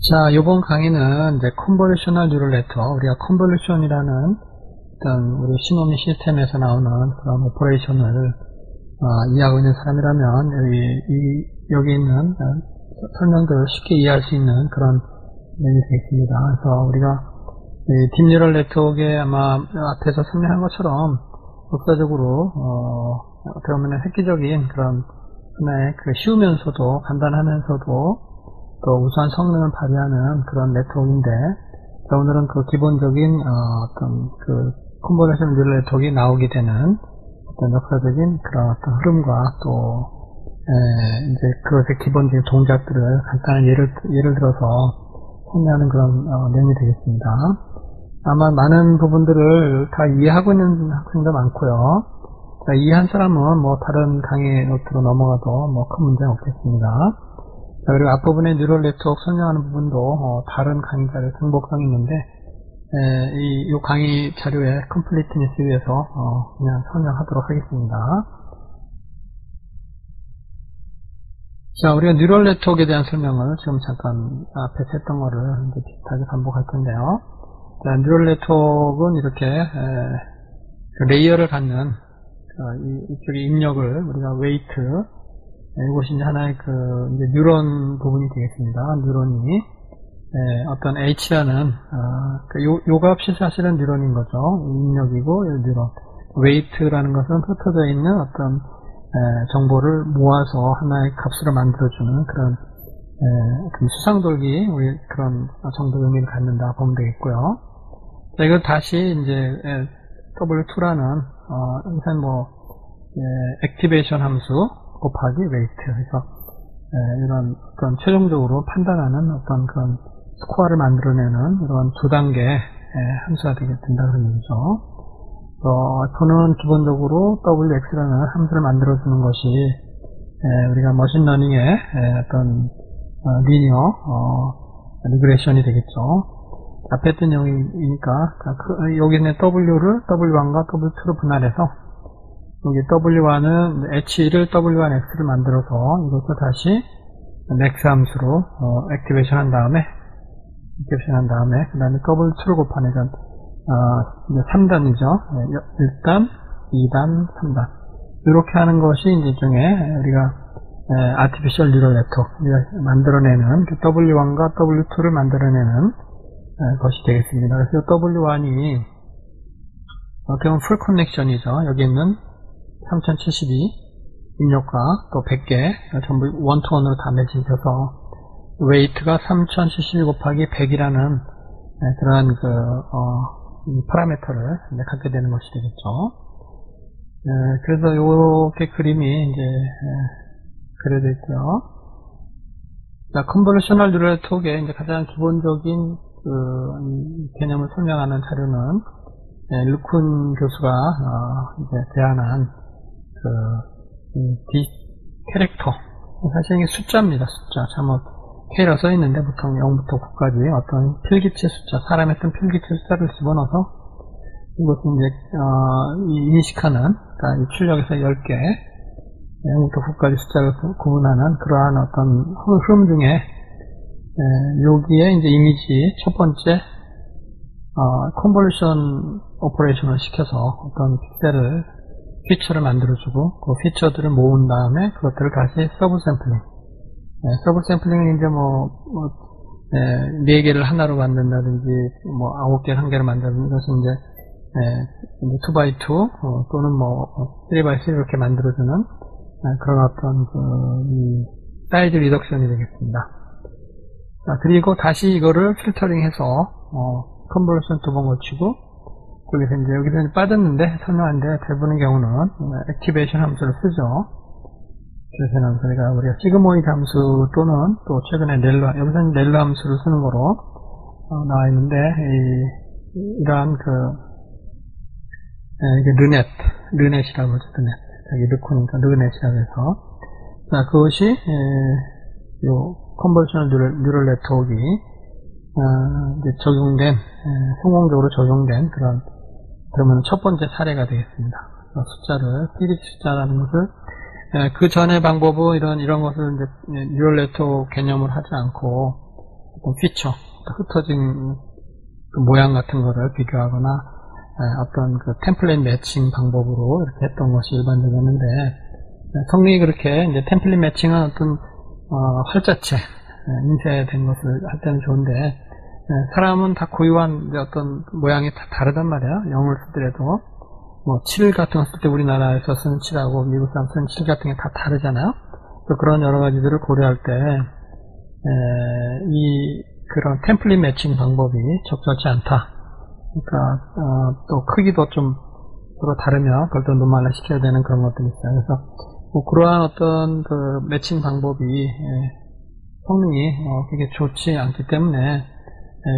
자, 이번 강의는 이제 convolutional neural network, 우리가 convolution이라는 어떤 우리 신호 및 시스템에서 나오는 그런 operation을 어, 이해하고 있는 사람이라면 여기, 이, 여기 있는 어, 설명들을 쉽게 이해할 수 있는 그런 내용이 되겠습니다. 그래서 우리가 deep neural network에 아마 앞에서 설명한 것처럼 역사적으로 어, 어떻게 보면 획기적인 그런 하나의 그 쉬우면서도 간단하면서도 또 우수한 성능을 발휘하는 그런 네트워크인데 자, 오늘은 그 기본적인 어, 어떤 그 convolution neural network가 나오게 되는 어떤 역사적인 그런 어떤 흐름과 또 에, 이제 그것의 기본적인 동작들을 간단한 예를 예를 들어서 설명하는 그런 어, 내용이 되겠습니다. 아마 많은 부분들을 다 이해하고 있는 학생도 많고요. 자, 이해한 사람은 뭐 다른 강의 노트로 넘어가도 뭐 큰 문제 없겠습니다. 자, 그리고 앞부분에 neural network 설명하는 부분도 어, 다른 강의 자료 등록성이 있는데 에, 이, 이 강의 자료의 completeness 위해서 어, 그냥 설명하도록 하겠습니다. 자, 우리가 neural network에 대한 설명을 지금 잠깐 앞에서 했던 거를 이제 비슷하게 반복할 텐데요. 자, neural network는 이렇게 에, 그 layer를 갖는 어, 이, 이쪽에 입력을 우리가 weight 이것이 이제 하나의 그 이제 뉴런 부분이 되겠습니다. 뉴런이 에, 어떤 H라는 어, 그 요, 요 값이 사실은 뉴런인 거죠. 입력이고 뉴런. weight라는 것은 흩어져 있는 어떤 에, 정보를 모아서 하나의 값으로 만들어주는 그런 에, 그 수상돌기 우리 그런 정도 의미를 갖는다 보면 되겠고요. 자, 이걸 다시 이제 W2라는 어, 우선 뭐 activation 함수 곱하기 weight 해서 이런 어떤 최종적으로 판단하는 어떤 그런 스코어를 만들어내는 이런 두 단계 함수가 되게 된다 그런 얘기죠. 어, 저는 기본적으로 WX라는 함수를 만들어주는 것이 우리가 machine learning의 어떤 linear 어, regression이 되겠죠. 앞에 했던 내용이니까 그, 여기는 W를 W1과 W2로 분할해서 여기 W1은 H를 W1X를 만들어서 이것도 다시 max 함수로 어, activation 한 다음에 activation 한 다음에 그 다음에 W2를 곱하니까 어, 이제 3단이죠. 1단, 2단, 3단 이렇게 하는 것이 이제 중에 우리가 에, artificial neural network 만들어내는 그 W1과 W2를 만들어내는 에, 것이 되겠습니다. 그래서 W1이 어떻게 보면 full connection이죠. 여기 있는 3072 입력과 또 100개 전부 one-to-one으로 다 매치시켜서 weight가 3072 곱하기 100이라는 그러한 그 어, 파라미터를 갖게 되는 것이 되겠죠. 에, 그래서 이렇게 그림이 이제 에, 그려져 있고요. 자, convolutional neural network의 이제 가장 기본적인 그 개념을 설명하는 자료는 에, 르쿤 교수가 어, 이제 제안한 그, 디, 캐릭터. 사실 이게 숫자입니다, 숫자. 잘못, K라 써있는데 보통 0부터 9까지 어떤 필기체 숫자, 사람의 어떤 필기체 숫자를 집어넣어서 이것은 이제, 어, 인식하는, 그러니까 이 출력에서 10개, 0부터 9까지 숫자를 구분하는 그러한 어떤 흐름 중에, 에, 여기에 이제 이미지 첫 번째, 어, convolution operation을 시켜서 어떤 픽셀을 feature를 만들어주고 그 feature들을 모은 다음에 그것들을 다시 sub sampling 네, sub sampling은 이제 뭐, 뭐 네, 네 개를 하나로 만든다든지 뭐 아홉 개를 한 개로 만드는 것은 이제 네, 2x2 어, 또는 뭐 3x3 이렇게 만들어주는 네, 그런 어떤 그, size reduction이 되겠습니다. 자, 그리고 다시 이거를 필터링해서 어, convolution 두번 거치고 거기서 이제 여기서 빠졌는데 설명하는데 대부분의 경우는 activation 함수를 쓰죠. 그래서 함수 우리가 sigmoid 함수 또는 또 최근에 넬로 여기서는 넬로 함수를 쓰는 거로 어, 나와 있는데 이, 이러한 그 에, 이게 LeNet LeNet이라고 하죠 LeNet 여기 르쿤이니까 LeNet이라고 해서 자 그것이 에, 요 convolutional neural, neural network가 어, 적용된 성공적으로 적용된 그런 그러면 첫 번째 사례가 되겠습니다. 숫자를 필기 숫자라는 것을 그 전의 방법은 이런 이런 것을 이제 neural network 개념을 하지 않고 어떤 피처, 흩어진 그 모양 같은 거를 비교하거나 어떤 그 template matching 방법으로 이렇게 했던 것이 일반적이었는데 성능이 그렇게 이제 template matching은 어떤 어, 활자체 인쇄된 것을 할 때는 좋은데 사람은 다 고유한 어떤 모양이 다 다르단 말이야 영어를 쓰더라도 뭐, 7 같은 거 쓸 때 우리나라에서 쓰는 7하고 미국 사람 쓰는 7 같은 게 다 다르잖아요. 그런 여러 가지들을 고려할 때, 에, 이, 그런 템플릿 매칭 방법이 적절치 않다. 그러니까, 어, 또 크기도 좀 서로 다르면 별도 노말화 시켜야 되는 그런 것들이 있어요. 그래서, 뭐 그러한 어떤 그 매칭 방법이, 에, 성능이, 어, 그게 좋지 않기 때문에, 에,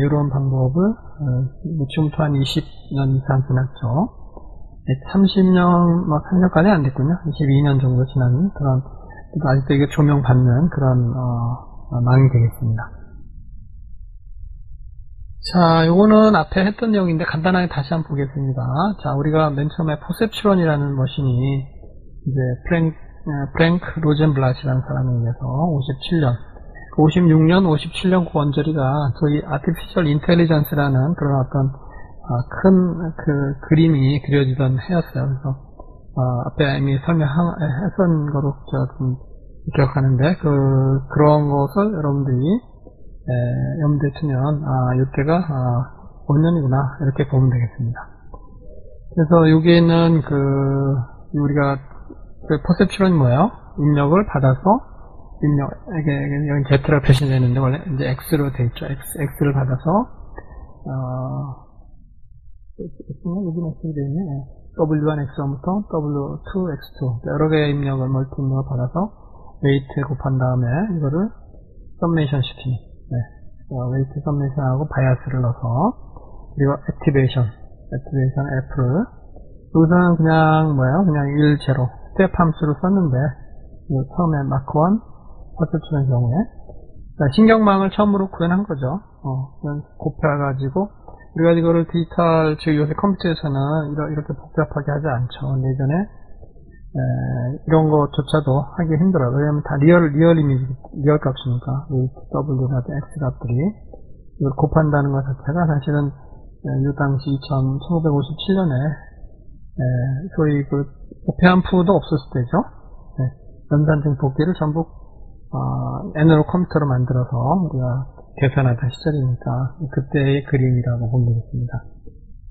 이런 방법을, 어, 지금부터 한 20년 이상 지났죠. 30년, 뭐 3년까지 안 됐군요. 22년 정도 지난 그런, 아직도 이게 조명받는 그런, 어, 망이 되겠습니다. 자, 요거는 앞에 했던 내용인데 간단하게 다시 한번 보겠습니다. 자, 우리가 맨 처음에 포셉츄론이라는 머신이 이제 프랭크, 프랭크 로젠블라시라는 사람에 의해서 57년, 56년, 57년 그 원저리가 저희 아티피셜 인텔리전스라는 그런 어떤 아, 큰그 그림이 그려지던 해였어요. 그래서 어, 앞에 이미 설명했던 거로 저좀 기억하는데 그 그런 것을 여러분들이 에, 염두에 두면 아 이때가 아, 5년이구나 이렇게 보면 되겠습니다. 그래서 여기에는 그 우리가 그 퍼셉션이 뭐예요? 입력을 받아서 입력 이게 여기 Z라 표시되는데 원래 이제 X로 돼 있죠. X X를 받아서 어, 여기 matching이 되어 있네. W1X1부터 W2X2 여러 개의 입력을 multi 입력을 받아서 weight에 곱한 다음에 이거를 summation 시키는 네. 어, weight summation하고 bias를 넣어서 그리고 activation activation F를 여기서는 그냥 뭐예요? 그냥 1, 0 스텝 함수를 썼는데 처음에 마크 1 perceptron 경우에 신경망을 처음으로 구현한 거죠. 어, 곱해가지고 우리가 이거를 디지털, 즉 요새 컴퓨터에서는 이렇게 복잡하게 하지 않죠. 예전에 에, 이런 것조차도 하기 힘들어요. 왜냐하면 다 real, real 이미지, real 값이니까. W나 X 값들이. 이걸 곱한다는 것 자체가 사실은 이 당시 2000, 1957년에 에, 소위 그 오페안프도 없었을 때죠. 네, 연산증 복귀를 전부 어, 애널 컴퓨터로 만들어서 우리가 계산하던 시절이니까 그때의 그림이라고 보면 되겠습니다.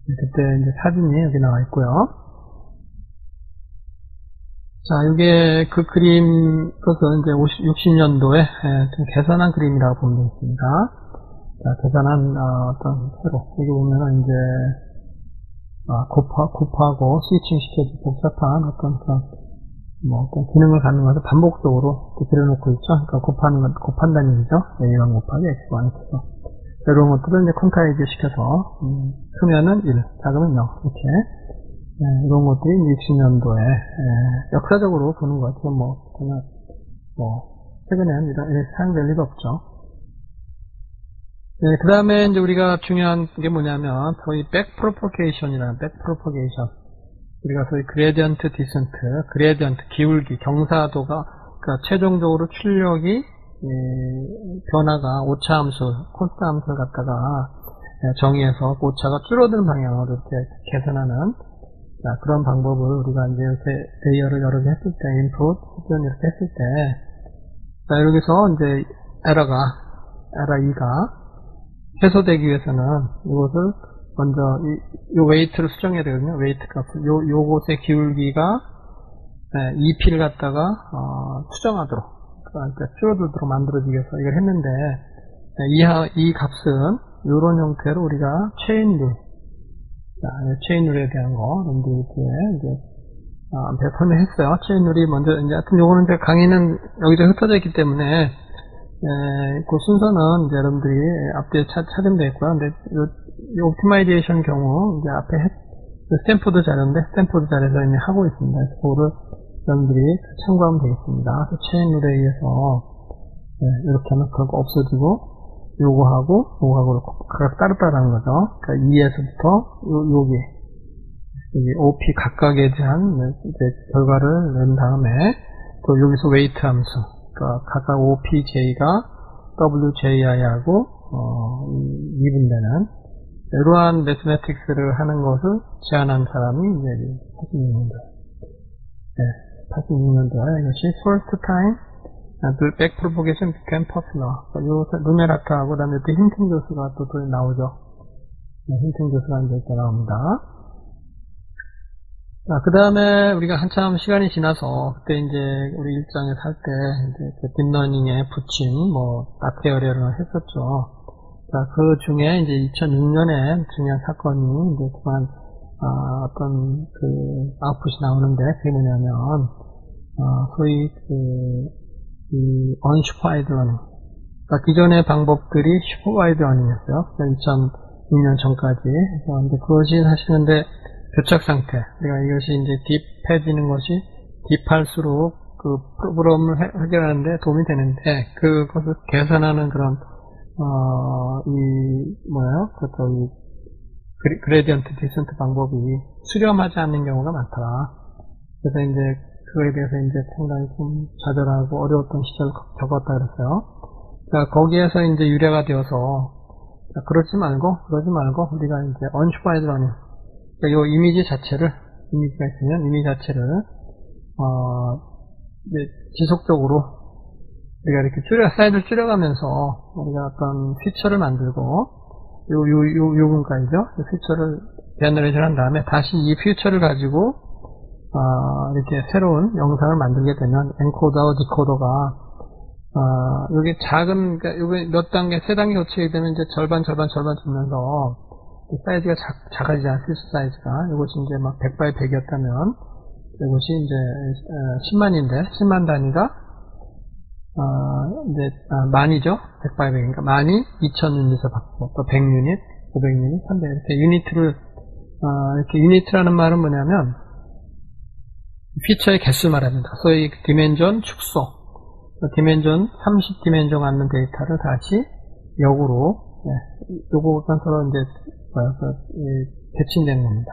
그때 이제 사진이 여기 나와 있고요. 자, 이게 그 그림, 그것은 이제 50, 60년도에 좀 개선한 그림이라고 보면 되겠습니다. 자, 개선한 어, 떤 회로. 여기 보면은 이제 아, 곱하, 곱하고 스위칭 시켜서 복잡한 어떤 그런 뭐 기능을 것을 반복적으로 그려놓고 있죠. 그러니까 곱하는 것, 곱한다는 얘기죠. A1 곱하기 X1 X2. 이런 것들을 이제 콘타이즈 시켜서, 음, 크면은 1, 작으면 0. 이렇게. 네, 이런 것들이 60년도에, 에, 역사적으로 보는 것 같아요. 뭐, 그냥, 뭐, 최근에는 이런, 사용될 리가 없죠. 네, 그 다음에 이제 우리가 중요한 게 뭐냐면, 거의 back propagation이라는 back propagation. 우리가 소위 gradient descent, gradient 기울기, 경사도가 그러니까 최종적으로 출력이 예, 변화가 오차 함수, cost 함수를 갖다가 예, 정의해서 그 오차가 줄어드는 방향으로 이렇게 개선하는 자, 그런 방법을 우리가 이제 요새 layer를 여러 개 했을 때, 인풋, 수준 이렇게 했을 때, 자, 여기서 이제 에러가, 에러 2가 해소되기 위해서는 이것을 먼저 이, 요 weight를 수정해야 되거든요. weight 값을 요 요곳의 기울기가 네, EP를 갖다가 어, 수정하도록 그러니까 줄어들도록 만들어지기 위해서 이걸 했는데 네, 이, 이 값은 이런 형태로 우리가 chain rule 자, chain rule에 대한 거 여러분들이 이제 아, 설명했어요. chain rule이 먼저 이제 하여튼 요거는 이제 강의는 여기저기 흩어져 있기 때문에 에, 그 순서는 여러분들이 앞뒤에 차, 찾으면 되겠고요. 근데 요, 이 optimization 경우 이제 앞에 했, 그 스탠포드 자료인데 스탠포드 자료에서 이미 하고 있습니다. 그거를 여러분들이 참고하면 되겠습니다. 그 chain rule에 의해서 네, 이렇게 하면 그거 없어지고 요거하고 요거하고 각각 따로따로하는 거죠. 그러니까 2에서부터 요, 여기 여기 OP 각각에 대한 이제 결과를 낸 다음에 또 여기서 웨이트 함수 그러니까 각각 OPJ가 WJI하고 어, 미분되는 이러한 매스매틱스를 하는 것을 제안한 사람이 이제 86년도. 네, 86년도에 이것이 first time back propagation became popular. 요 루메라타하고 그다음에 또 힌튼 교수가 또, 또 나오죠. 네, 힌튼 교수가 이제 또 나옵니다. 자, 그 다음에 우리가 한참 시간이 지나서, 그때 이제 우리 일정에 살 때, 이제 그 딥러닝에 붙인, 뭐, 다테어리를 했었죠. 자, 그 중에 이제 2006년에 중요한 사건이 이제 그만, 아, 어떤 그 아웃풋이 나오는데, 그게 뭐냐면, 어, 소위 그, 이, unsupervised learning. 그러니까 기존의 방법들이 supervised learning이었어요. 2006년 전까지. 그래서 그것이 사실은 근데 교착 상태. 그러니까 이것이 이제 deep해지는 것이 deep할수록 그 problem을 해결하는데 도움이 되는데 그것을 개선하는 그런 어, 이 뭐예요? 그것도 이 gradient descent 방법이 수렴하지 않는 경우가 많더라. 그래서 이제 그거에 대해서 이제 상당히 좀 좌절하고 어려웠던 시절을 겪었다 그랬어요. 자, 거기에서 이제 유래가 되어서 자, 그러지 말고 그러지 말고 우리가 이제 unsupervised learning 그러니까 이 이미지 자체를, 이미지가 있으면 이미지 자체를, 어, 지속적으로 우리가 이렇게 줄여, 사이즈를 줄여가면서 우리가 어떤 feature를 만들고, 요, 요, 요, 요 분까지죠? feature를 generation 한 다음에 다시 이 feature를 가지고, 어, 이렇게 새로운 영상을 만들게 되면 encoder와 decoder가, 어, 여기 작은, 그러니까 여기 몇 단계, 세 단계 거치게 되면 이제 절반, 절반, 절반 주면서 사이즈가 작, 아지지 않습니까? 사이즈가. 이것이 이제 막 100 by 100이었다면, 이것이 이제, 10만인데, 10만 단위가, 어, 이제, 아, 만이죠? 100 by 100이니까, 만이 2000 유닛을 받고, 또 100 유닛, 500 유닛, 300, 이렇게 유니트를, 어, 이렇게 유니트라는 말은 뭐냐면, 피처의 개수 말합니다. 소위 dimension 축소. dimension, 30 dimension 갖는 데이터를 다시 역으로, 네, 요거는 서로 이제 그, 대칭된 겁니다.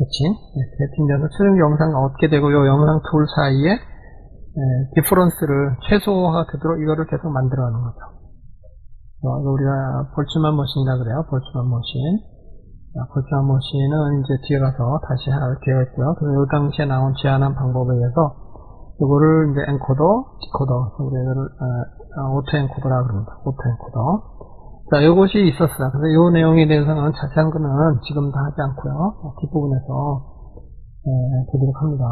대칭. 네, 대칭돼서 최종 영상 얻게 되고 요 영상 둘 사이에 네, difference를 최소화가 되도록 이거를 계속 만들어 가는 거죠. 어, 우리가 Boltzmann machine이라 그래요. Boltzmann machine. Boltzmann machine은 이제 뒤에 가서 다시 할 되어 있고요. 그래서 이 당시에 나온 제안한 방법에 의해서 이거를 이제 encoder, decoder, 우리 이거를 어, auto encoder라 그럽니다. auto encoder. 자, 이것이 있었어요. 그래서 이 내용에 대해서는 자세한 거는 지금 다 하지 않고요. 뒷부분에서 네, 보도록 합니다.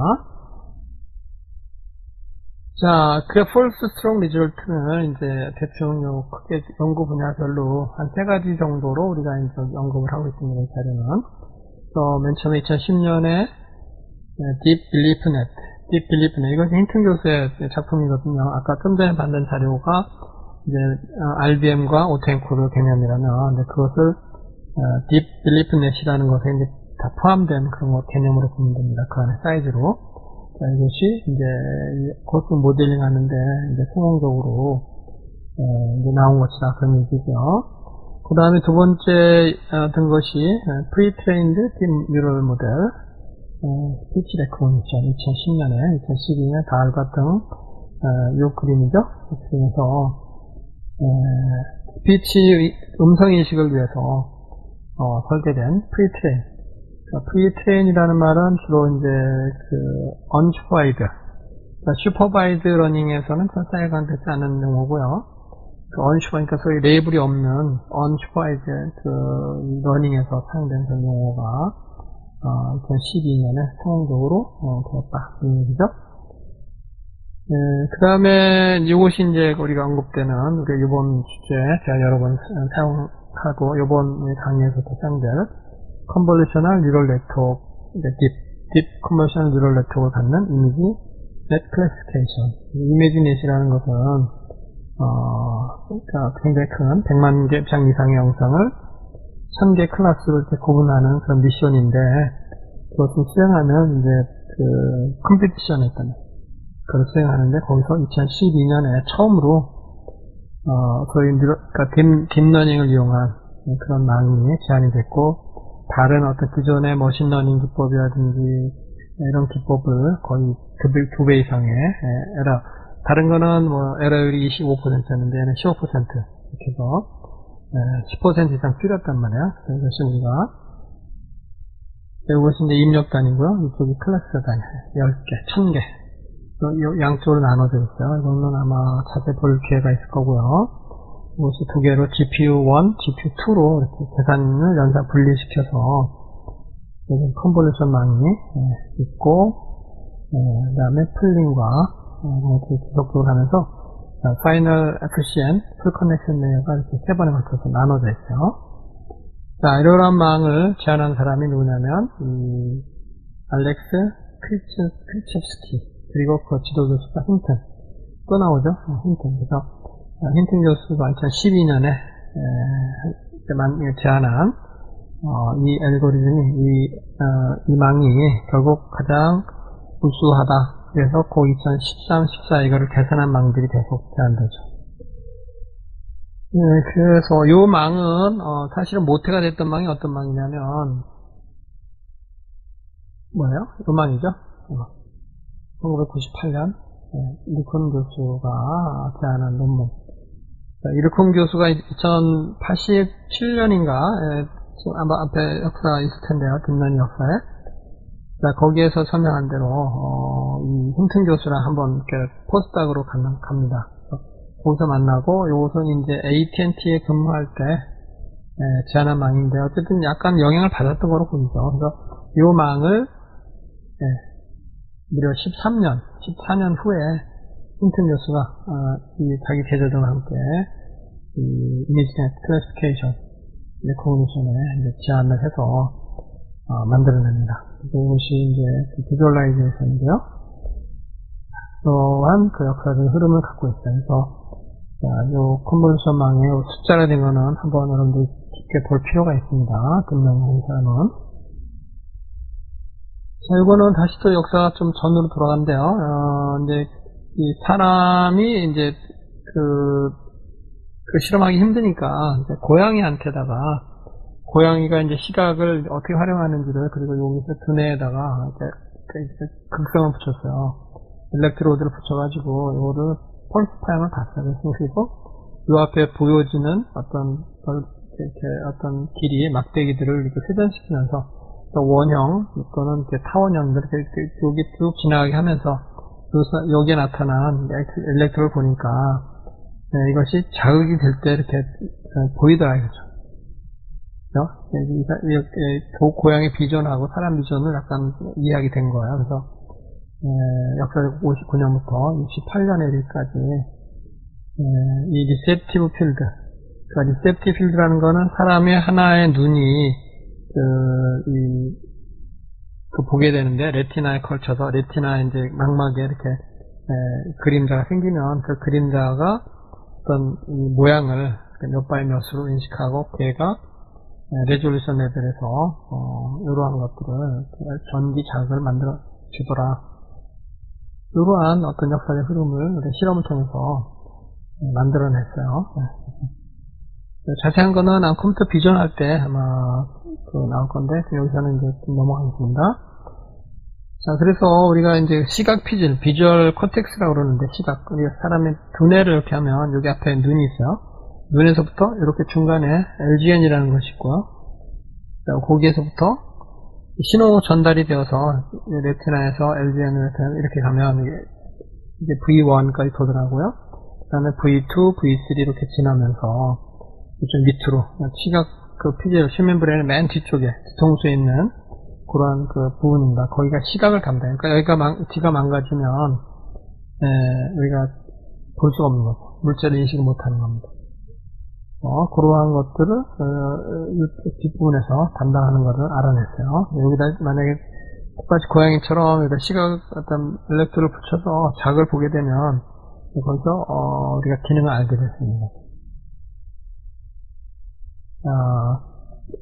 자, 그래 first strong result는 이제 대충 요 크게 연구 분야별로 한 세 가지 정도로 우리가 이제 언급을 하고 있습니다. 이 자료는. 그래서 맨 처음에 2010년에 deep belief net, deep belief net 이것이 힌튼 교수의 작품이거든요. 아까 좀 전에 받은 자료가 이제 RBM과 autoencoder 개념이라면 근데 그것을 deep belief net이라는 것에 이제 다 포함된 그런 것 개념으로 보면 됩니다. 그 안에 사이즈로 자, 이것이 이제 acoustic modeling 하는데 이제 성공적으로 이제 나온 것이다 그런 얘기죠. 그 다음에 두 번째 든 것이 pretrained deep neural model speech recognition 2010년에 2012년에 다알 같은 이 그림이죠. 그래서 스피치 음성 인식을 위해서 어, 설계된 pretrain. 그러니까 pretrain이라는 말은 주로 이제 그 unsupervised, 그러니까 supervised learning에서는 설사해가 되지 않은 용어고요. 그 unsupervised, 그러니까 소위 레이블이 없는 unsupervised 그 learning에서 사용된 그런 용어가 어, 2012년에 성공적으로 어, 되었다. 이 얘기죠. 네, 그 다음에 이것이 이제 우리가 언급되는 우리 이번 주제 제가 여러 번 사용하고 이번 강의에서도 사용될 convolutional neural network deep, deep convolutional neural network를 갖는 ImageNet classification ImageNet이라는 것은 어, 그러니까 굉장히 큰 100만 개장 이상의 영상을 1000개 클래스로 이렇게 구분하는 그런 미션인데 그것을 수행하는 이제 그 competition에 있던 그걸 수행하는데 거기서 2012년에 처음으로 어, 거의 그러니까 deep, deep learning을 이용한 그런 망이 제안이 됐고 다른 어떤 기존의 machine learning 기법이라든지 이런 기법을 거의 두 배 이상의 에러 다른 거는 뭐 에러율이 25%였는데 얘는 15% 이렇게 해서 10% 이상 줄였단 말이야. 그래서 우리가 이것이 이제 입력 단위고요. 이쪽이 클래스 단위. 10개, 1000개. 양쪽으로 나눠져 있어요. 이거는 아마 자세히 볼 기회가 있을 거고요. 이것이 두 개로 GPU1, GPU2로 이렇게 계산을 연산 분리시켜서 여기 convolution 망이 있고 그 다음에 pooling과 이렇게 지속적으로 하면서 파이널 FCN, 풀 커넥션 레이어가 이렇게 세 번에 걸쳐서 나눠져 있어요. 자, 이러한 망을 제안한 사람이 누구냐면, 이, 알렉스 크리츠스키, 그리고 그 지도 교수가 힌튼. 또 나오죠? 힌튼. 그래서, 힌튼 교수가 2012년에, 제안한, 어, 이 알고리즘이, 이, 어, 이 망이 결국 가장 우수하다. 그래서 그 2013, 14 이거를 계산한 망들이 계속 제한되죠. 네, 그래서 요 망은 어, 사실은 모태가 됐던 망이 어떤 망이냐면 뭐예요? 요 망이죠. 1998년 네, 리콘 교수가 제안한 논문. 이르콘 교수가 2087년인가 예, 아마 앞에 역사 있을 텐데요. 뒷면 역사에. 자, 거기에서 설명한 대로 어, 이 힌튼 교수랑 한번 포스닥으로 갑니다. 거기서 만나고 이것은 이제 AT&T에 근무할 때 예, 제안한 망인데 어쨌든 약간 영향을 받았던 거로 보이죠. 그래서 이 망을 예, 무려 13년, 14년 후에 힌튼 교수가 어, 이 자기 제자들과 함께 이 이미지 클래시피케이션 recognition에 제안을 해서 어, 만들어냅니다. 이것이 이제 visualization인데요. 또한 그 역사적인 흐름을 갖고 있어요. 그래서 자, 요 convolution망의 숫자가 된 거는 한번 여러분들 깊게 볼 필요가 있습니다. 금명의 사람은. 자, 이거는 다시 또 역사가 좀 전으로 돌아간대요. 어, 이제, 이 사람이 이제, 그, 그 실험하기 힘드니까, 고양이한테다가, 고양이가 이제 시각을 어떻게 활용하는지를, 그리고 여기서 두뇌에다가, 이제, 이제 극성을 붙였어요. electrode를 붙여가지고, 이거를 pulse time을 봤어요. 그리고 이 앞에 보여지는 어떤 이렇게 어떤 길이 막대기들을 이렇게 회전시키면서 또 원형 또는 타원형들 이렇게 여기 쭉 지나가게 하면서 여기에 나타난 electrode를 보니까 네, 이것이 자극이 될 때 이렇게 보이더라고요. 이렇게 고양이 vision하고 사람 vision을 약간 이해하게 된 거예요. 그래서 예, 역사적 59년부터 68년에 이르기까지 예, 이 receptive field 그러니까 receptive field라는 거는 사람의 하나의 눈이 그, 이, 그 보게 되는데 retina에 걸쳐서 retina 이제 망막에 이렇게 예, 그림자가 생기면 그 그림자가 어떤 모양을 몇 by 몇으로 인식하고 걔가 resolution level에서 어, 이러한 것들을 전기 자극을 만들어 주더라. 이러한 어떤 역사의 흐름을 실험을 통해서 만들어냈어요. 네. 자세한 거는 computer vision할 때 아마 그 나올 건데 여기서는 이제 넘어가겠습니다. 자, 그래서 우리가 이제 시각 피질, visual cortex라고 그러는데 시각, 우리가 사람의 두뇌를 이렇게 하면 여기 앞에 눈이 있어요. 눈에서부터 이렇게 중간에 LGN이라는 것이 있고요. 거기에서부터 신호 전달이 되어서 retina에서 LGN을 이렇게 가면 이제 V1까지 도더라고요. 그 다음에 V2, V3 이렇게 지나면서 좀 밑으로 시각 그 피질 실멘브레인의 맨 뒤쪽에 뒤통수에 있는 그러한 그 부분입니다. 거기가 시각을 담당해요. 그러니까 여기가 망, 뒤가 망가지면 에, 우리가 볼 수가 없는 거죠. 물체를 인식을 못하는 겁니다. 어, 그러한 것들을 어, 뒷부분에서 담당하는 것을 알아냈어요. 여기다 만약에 똑같이 고양이처럼 여기다 시각 어떤 엘렉트를 붙여서 작을 보게 되면 거기서 어, 우리가 기능을 알게 됐습니다. 자,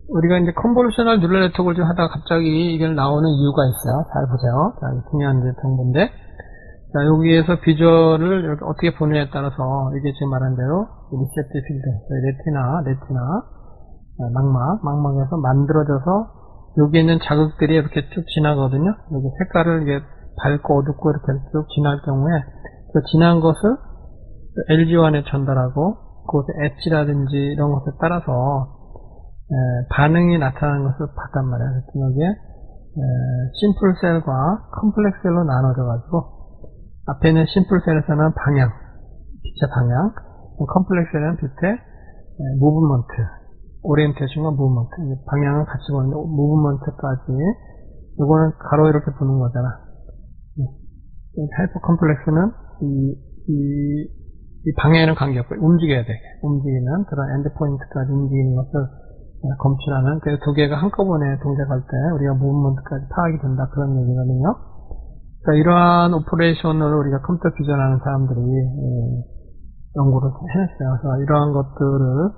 우리가 이제 convolutional neural network를 좀 하다가 갑자기 이게 나오는 이유가 있어요. 잘 보세요. 자, 중요한 정보인데 자, 여기에서 visual을 이렇게 어떻게 보느냐에 따라서 이게 지금 말한 대로 receptive field, retina, retina, 아, 망막, 망막에서 만들어져서 여기 있는 자극들이 이렇게 쭉 지나거든요. 여기 색깔을 이게 밝고 어둡고 이렇게 쭉 지날 경우에 그 지난 것을 LGN에 전달하고 그 곳의 edge라든지 이런 것에 따라서 에, 반응이 나타나는 것을 봤단 말이에요. 그래서 여기에 simple cell과 complex cell로 나눠져 가지고 앞에 있는 simple cell에서는 방향, 빛의 방향, complex cell은 빛의 movement, orientation과 movement, 방향은 같이 보는데 movement까지 이거는 가로 이렇게 보는 거잖아. hyper complex는 이, 이, 이 방향에는 관계없고 움직여야 돼. 움직이는 그런 end point까지 움직이는 것을 검출하는 그래서 두 개가 한꺼번에 동작할 때 우리가 movement까지 파악이 된다 그런 얘기거든요. 그러니까 이러한 operation을 우리가 computer vision하는 사람들이 예, 연구를 해냈어요. 그래서 이러한 것들을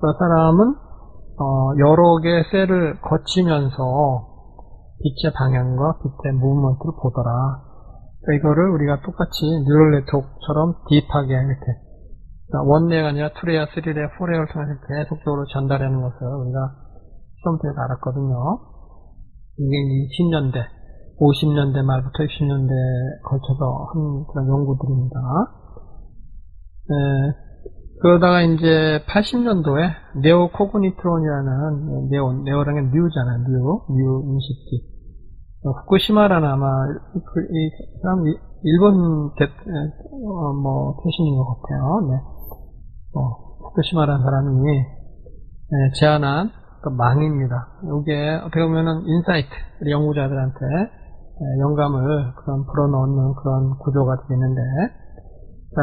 그 사람은 어, 여러 개의 cell을 거치면서 빛의 방향과 빛의 movement를 보더라. 그러니까 이거를 우리가 똑같이 neural network처럼 deep하게 이렇게 원레가 아니라 투레야, 쓰리레야, 포레야를 통해서 계속적으로 전달하는 것을 우리가 실험부터 알았거든요. 이게 20년대, 50년대 말부터 60년대에 걸쳐서 한 그런 연구들입니다. 네, 그러다가 이제 80년도에 neocognitron이라는 neo, neo라는 new잖아요. new, new 인식기. 후쿠시마라는 아마 그, 이 일본 대, 어, 뭐 대신인 것 같아요. 네. 어, 후쿠시마라는 사람이 네, 제안한 그 망입니다. 이게 어떻게 보면은 insight 우리 연구자들한테 네, 영감을 그런 불어넣는 그런 구조가 되는데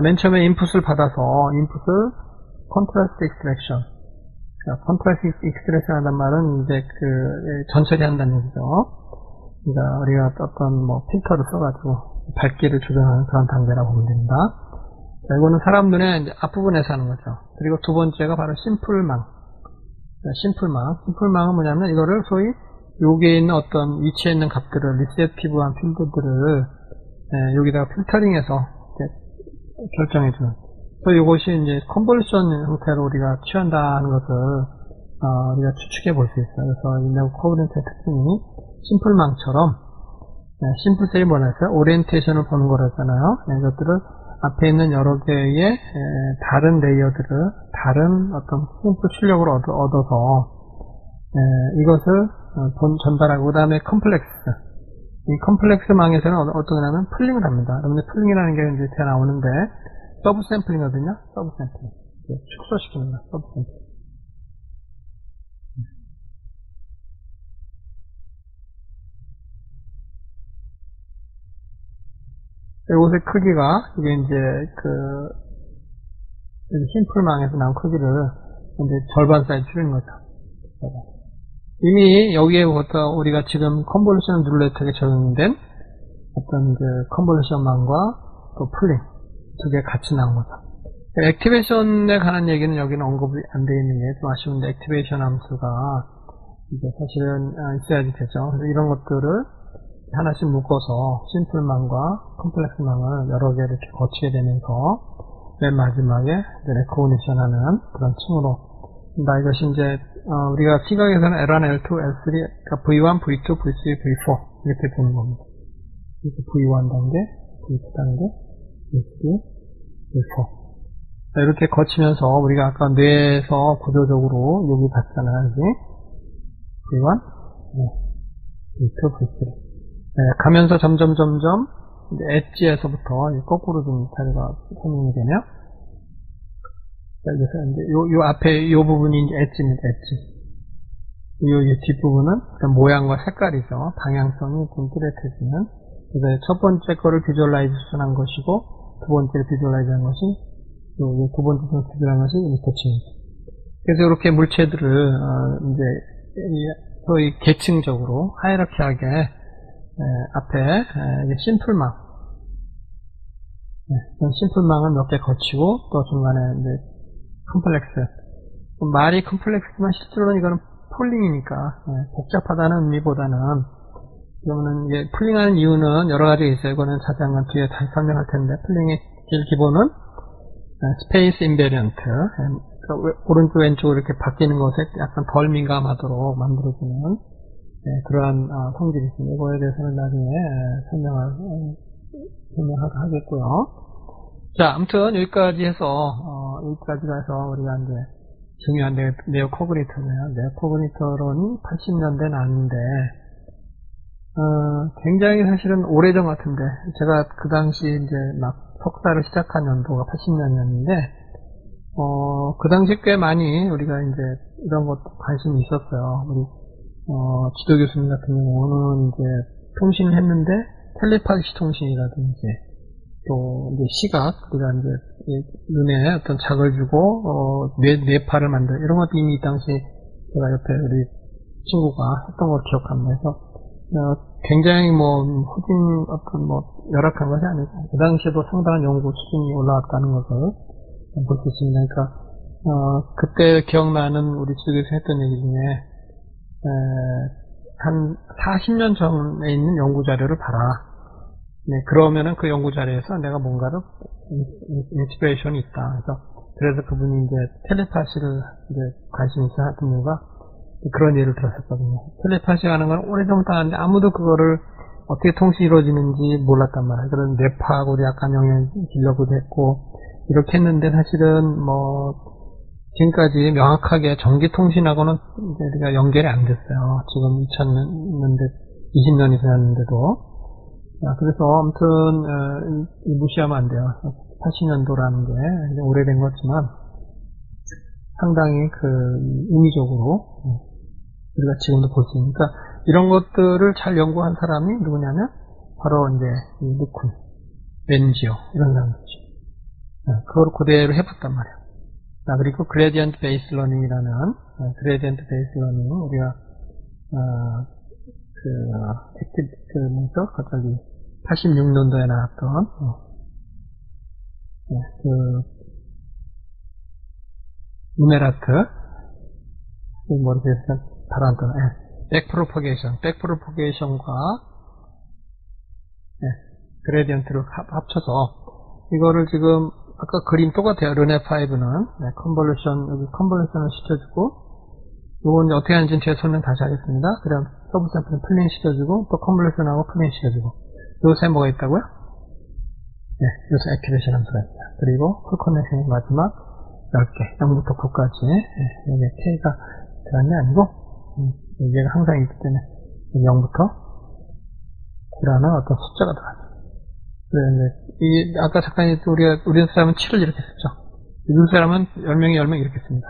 맨 처음에 input을 받아서 input을 contrast extraction contrast extraction 한단 말은 이제 그 예, 전처리 한다는 얘기죠. 그러니까 우리가 어떤 뭐 필터를 써가지고 밝기를 조정하는 그런 단계라고 보면 됩니다. 자, 이거는 사람 눈의 앞부분에서 하는 거죠. 그리고 두 번째가 바로 simple망. simple망. simple망은 뭐냐면 이거를 소위 여기에 있는 어떤 위치에 있는 값들을 receptive한 field들을 예, 여기다가 filtering해서 결정해주는. 또 이것이 이제 convolution 형태로 우리가 취한다는 것을 어, 우리가 추측해 볼 수 있어요. 그래서 이 네오 코브렌트의 특징이 simple망처럼 네, 뭐라 했어요? orientation을 보는 거라잖아요. 네, 이것들을 앞에 있는 여러 개의 에, 다른 layer들을 다른 어떤 simple 얻어, 얻어서 에, 이것을 어, 본, 전달하고 그 다음에 컴플렉스 이 컴플렉스 망에서는 어, 어떤 거냐면 pooling을 합니다. 여러분들 pooling이라는 게 이제 제 나오는데 sub sampling이거든요. sub sampling 축소시키는 거 sub sampling 이곳의 크기가 이게 이제 그 simple망에서 나온 크기를 이제 절반 사이즈 줄이는 거죠. 이미 여기에부터 우리가 지금 convolution neural net에 적용된 어떤 그 convolution망과 또 pooling 두 개 같이 나온 거죠. activation에 관한 얘기는 여기는 언급이 안 되어 있는 게 좀 아쉬운데 activation 함수가 이제 사실은 아, 있어야지 되죠. 이런 것들을 하나씩 묶어서 simple망과 complex망을 여러 개 이렇게 거치게 되면서 맨 마지막에 레코니션 하는 그런 층으로 나 이것이 이제 어, 우리가 시각에서는 L1, L2, L3, 그러니까 V1, V2, V3, V4 이렇게 보는 겁니다. 이렇게 V1 단계, V2 단계, V3, V4 이렇게 거치면서 우리가 아까 뇌에서 구조적으로 여기 봤잖아요. 여기 V1, 네. V2, V3 네, 가면서 점점 점점 edge에서부터 거꾸로 좀 자리가 설명이 되네요. 그래서 이제 요, 요 앞에 요 부분이 이제 엣지입니다. 엣지. 요, 요 뒷부분은 모양과 색깔이죠. 방향성이 좀 뚜렷해지는. 그래서 첫 번째 거를 visualization 한 것이고, 두 번째를 visualize 한 것이, 요, 요 두 번째 를 비주얼 한 것이 밑에 층입니다. 그래서 이렇게 물체들을, 어, 이제, 소위 계층적으로, hierarchy하게, 에, 앞에 에, simple망 네, simple망을 몇 개 거치고 또 중간에 이제 컴플렉스. 말이 complex지만 실제로는 이거는 pooling이니까 네, 복잡하다는 의미보다는 그러면은 이게 pooling하는 이유는 여러 가지가 있어요. 이거는 자세한 건 뒤에 다시 설명할 텐데 pooling의 제일 기본은 space invariant. 오른쪽 왼쪽 이렇게 바뀌는 것에 약간 덜 민감하도록 만들어주는 네, 그러한 어, 성질이 있습니다. 이거에 대해서는 나중에 설명을, 설명하겠고요. 자, 아무튼 여기까지 해서 어, 여기까지가 해서 우리가 이제 중요한 네, 네오 코그니터네요. 네오 코그니터론이 80년대 나왔는데 어, 굉장히 사실은 오래전 같은데 제가 그 당시 이제 막 석사를 시작한 연도가 80년이었는데 어, 그 당시 꽤 많이 우리가 이제 이런 것도 관심이 있었어요. 우리 어, 지도 교수님 같은 경우는 이제 통신을 했는데 텔레파시 통신이라든지 또 이제 시각 우리가 이제 눈에 어떤 작을 주고 어, 뇌 뇌파를 만들 이런 것도 이미 이 당시 제가 옆에 우리 친구가 했던 걸 기억합니다. 그래서 어, 굉장히 뭐 후진 어떤 뭐 열악한 것이 아니고 그 당시에도 상당한 연구 수준이 올라왔다는 것을 볼 수 있습니다. 그러니까 어, 그때 기억나는 우리 측에서 했던 얘기 중에 에, 한 40년 전에 있는 연구 자료를 봐라. 네, 그러면은 그 연구 자료에서 내가 뭔가를 inspiration이 있다. 그래서 그래서 그분이 이제 텔레파시를 이제 관심 있어 하던 이유가 그런 예를 들었었거든요. 텔레파시 하는 건 오래전부터 하는데 아무도 그거를 어떻게 통신이 이루어지는지 몰랐단 말이에요. 그런 뇌파하고도 약간 영향을 주려고도 했고 이렇게 했는데 사실은 뭐 지금까지 명확하게 전기통신하고는 우리가 연결이 안 됐어요. 지금 2000년대 20년이 지났는데도 그래서 아무튼 어, 무시하면 안 돼요. 80년도라는 게 오래된 거지만 상당히 그 의미적으로 우리가 지금도 볼 수 있으니까 이런 것들을 잘 연구한 사람이 누구냐면 바로 이제 르쿤, 벤지오 이런 사람들이죠. 그걸 그대로 해봤단 말이에요. 자, 그리고 gradient based learning이라는 gradient based learning 우리가 어, 그 active 그 뭐죠? 갑자기 86년도에 나왔던 어, 네, 그 루멜하트 모르겠어요. 다란트 네. 백프로퍼게이션 백프로퍼게이션과 네, 그레디언트를 합쳐서 이거를 지금 아까 그림 똑같아요. 르네5는 네, 컨볼루션 여기 컨볼루션을 시켜주고 이제 어떻게 하는지는 제가 설명 다시 하겠습니다. 그럼 서브 샘플은 플레인 시켜주고 또 컨볼루션하고 플레인 시켜주고 요새 뭐가 있다고요? 네, 요새 액티베이션 함수가 있다. 그리고 풀 커넥션의 마지막 10개, 0부터 9까지 네, 여기 K가 들어간 게 아니고 음, 얘가 항상 있기 때문에 0부터 9라는 어떤 숫자가. 그 래서 이 아까 잠깐 우리가 우리 사람은 7을 이렇게 썼죠. 미국 사람은 10명이 10명 이렇게 씁니다.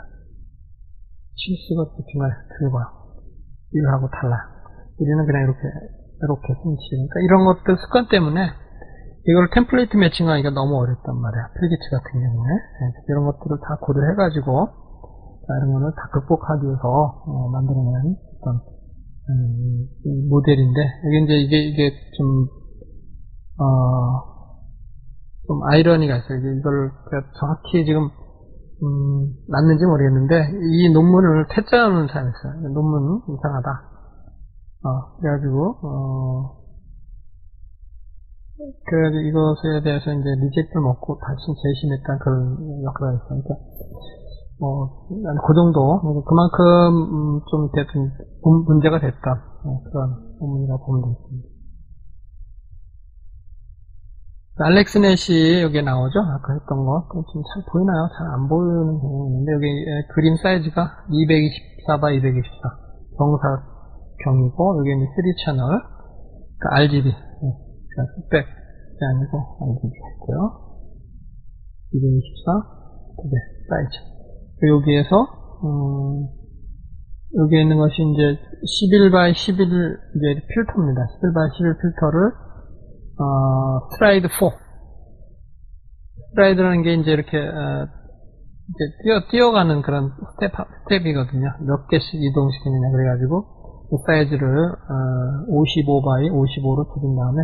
7수가 정말 틀고요. 이거하고 달라. 우리는 그냥 이렇게 이렇게 씁니다. 그러니까 이런 것들 습관 때문에 이걸 템플레이트 매칭하기가 너무 어렵단 말이야. 필기체 같은 경우에. 네, 이런 것들을 다 고려해가지고, 이런 거를 다 극복하기 위해서, 어, 만들어낸 어떤, 음, 모델인데, 이게 이제 이게, 이게 좀, 어, 좀 아이러니가 있어요. 이걸 정확히 지금, 음, 맞는지 모르겠는데, 이 논문을 퇴짜하는 사람이 있어요. 논문 이상하다. 어, 그래가지고, 어, 그래서 이것에 대해서 이제 리젝트를 먹고 다시 재심했다는 그런 역할을 했어요. 그러니까, 뭐, 그 정도, 그만큼, 음, 좀, 문제가 됐다. 어, 그런 논문이라고 보면 되겠습니다. 알렉스 넷이 여기에 나오죠? 아까 했던 거. 지금 잘 보이나요? 잘 안 보이는 경우가 있는데, 여기 그림 사이즈가 224 x 224. 정사각형이고, 여기는 3채널. 그러니까 RGB. 흑백 이 아니고 RGB 했고요. 224 네, 사이즈. 여기에서 음, 여기에 있는 것이 이제 11 x 11 이제 필터입니다. 11 x 11 필터를 어, stride 4 stride라는 게 이제 이렇게 어, 이제 뛰어 뛰어가는 그런 스텝 스텝이거든요. 몇 개씩 이동시키느냐 그래가지고 그 사이즈를 어, 55 by 55로 줄인 다음에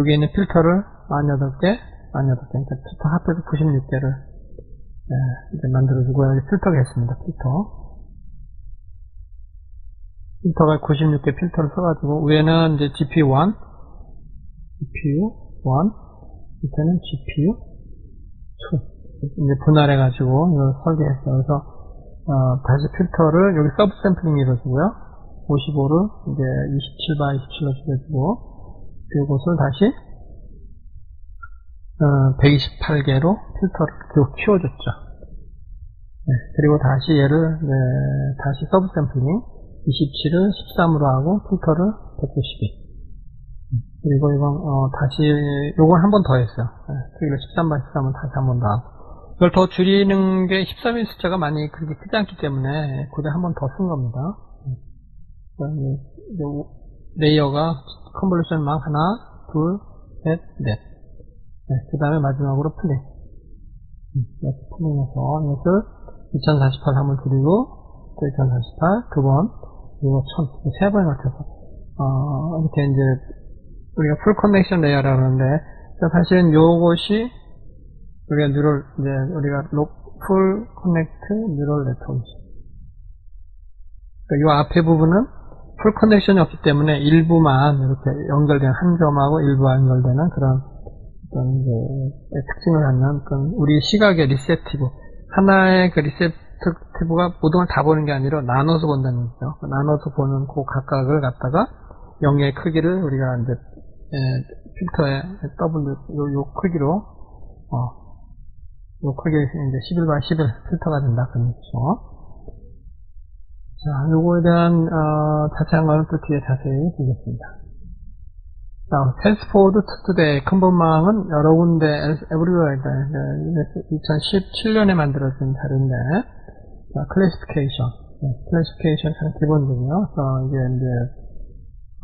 여기 있는 필터를 48개, 48개, 그러니까 필터 합해서 96개를 네, 이제 만들어주고 여기 필터가 있습니다. 필터. 필터가 96개 필터를 써가지고 위에는 이제 GPU1, GPU1, 밑에는 GPU2 이제 분할해가지고 이걸 설계했어요. 그래서 어, 다시 필터를 여기 subsampling 이루어지고요. 55를 이제 27 by 27로 줄여주고 그곳을 다시 128개로 필터를 쭉 키워줬죠. 네, 그리고 다시 얘를 네, 다시 subsampling 27을 13으로 하고 필터를 192 그리고 이건 어, 다시 요건 한 번 더 했어요. 네, 그리고 13번 13은 다시 한 번 더 이걸 더 줄이는 게 13인 숫자가 많이 그렇게 크지 않기 때문에 고대 한 번 더 쓴 겁니다. 네, 레이어가 컨볼루션만 하나, 둘, 셋, 넷. 네, 그 다음에 마지막으로 플레이. 이렇게 플레이해서 이것을 2048 한번 줄이고 또 2048 두 번, 그리고 1000, 세 번에 맞춰서 어, 이렇게 이제 우리가 full connection layer라고 하는데 사실은 요것이 우리가 neural 이제 우리가 full connect neural 네트워크 그러니까 요 앞에 부분은 full connection이 없기 때문에 일부만 이렇게 연결된 한 점하고 일부가 연결되는 그런 어떤 이제 특징을 갖는 그런 우리 시각의 receptive 하나의 그 receptive가 모든 걸 다 보는 게 아니라 나눠서 본다는 거죠. 나눠서 보는 그 각각을 갖다가 영의 크기를 우리가 이제 에, 필터에 W 요, 요 크기로 어, 요 크기 이제 11 by 11 필터가 된다 그런 거죠. 자, 요거에 대한 어, 자세한 거는 또 뒤에 자세히 보겠습니다. 자, 패스포드 투투데이 큰 본망은 여러 군데 에브리웨어 2017년에 만들어진 자료인데 자, 클래시피케이션 네, 클래시피케이션 참 기본적이요. 그래서 이게 이제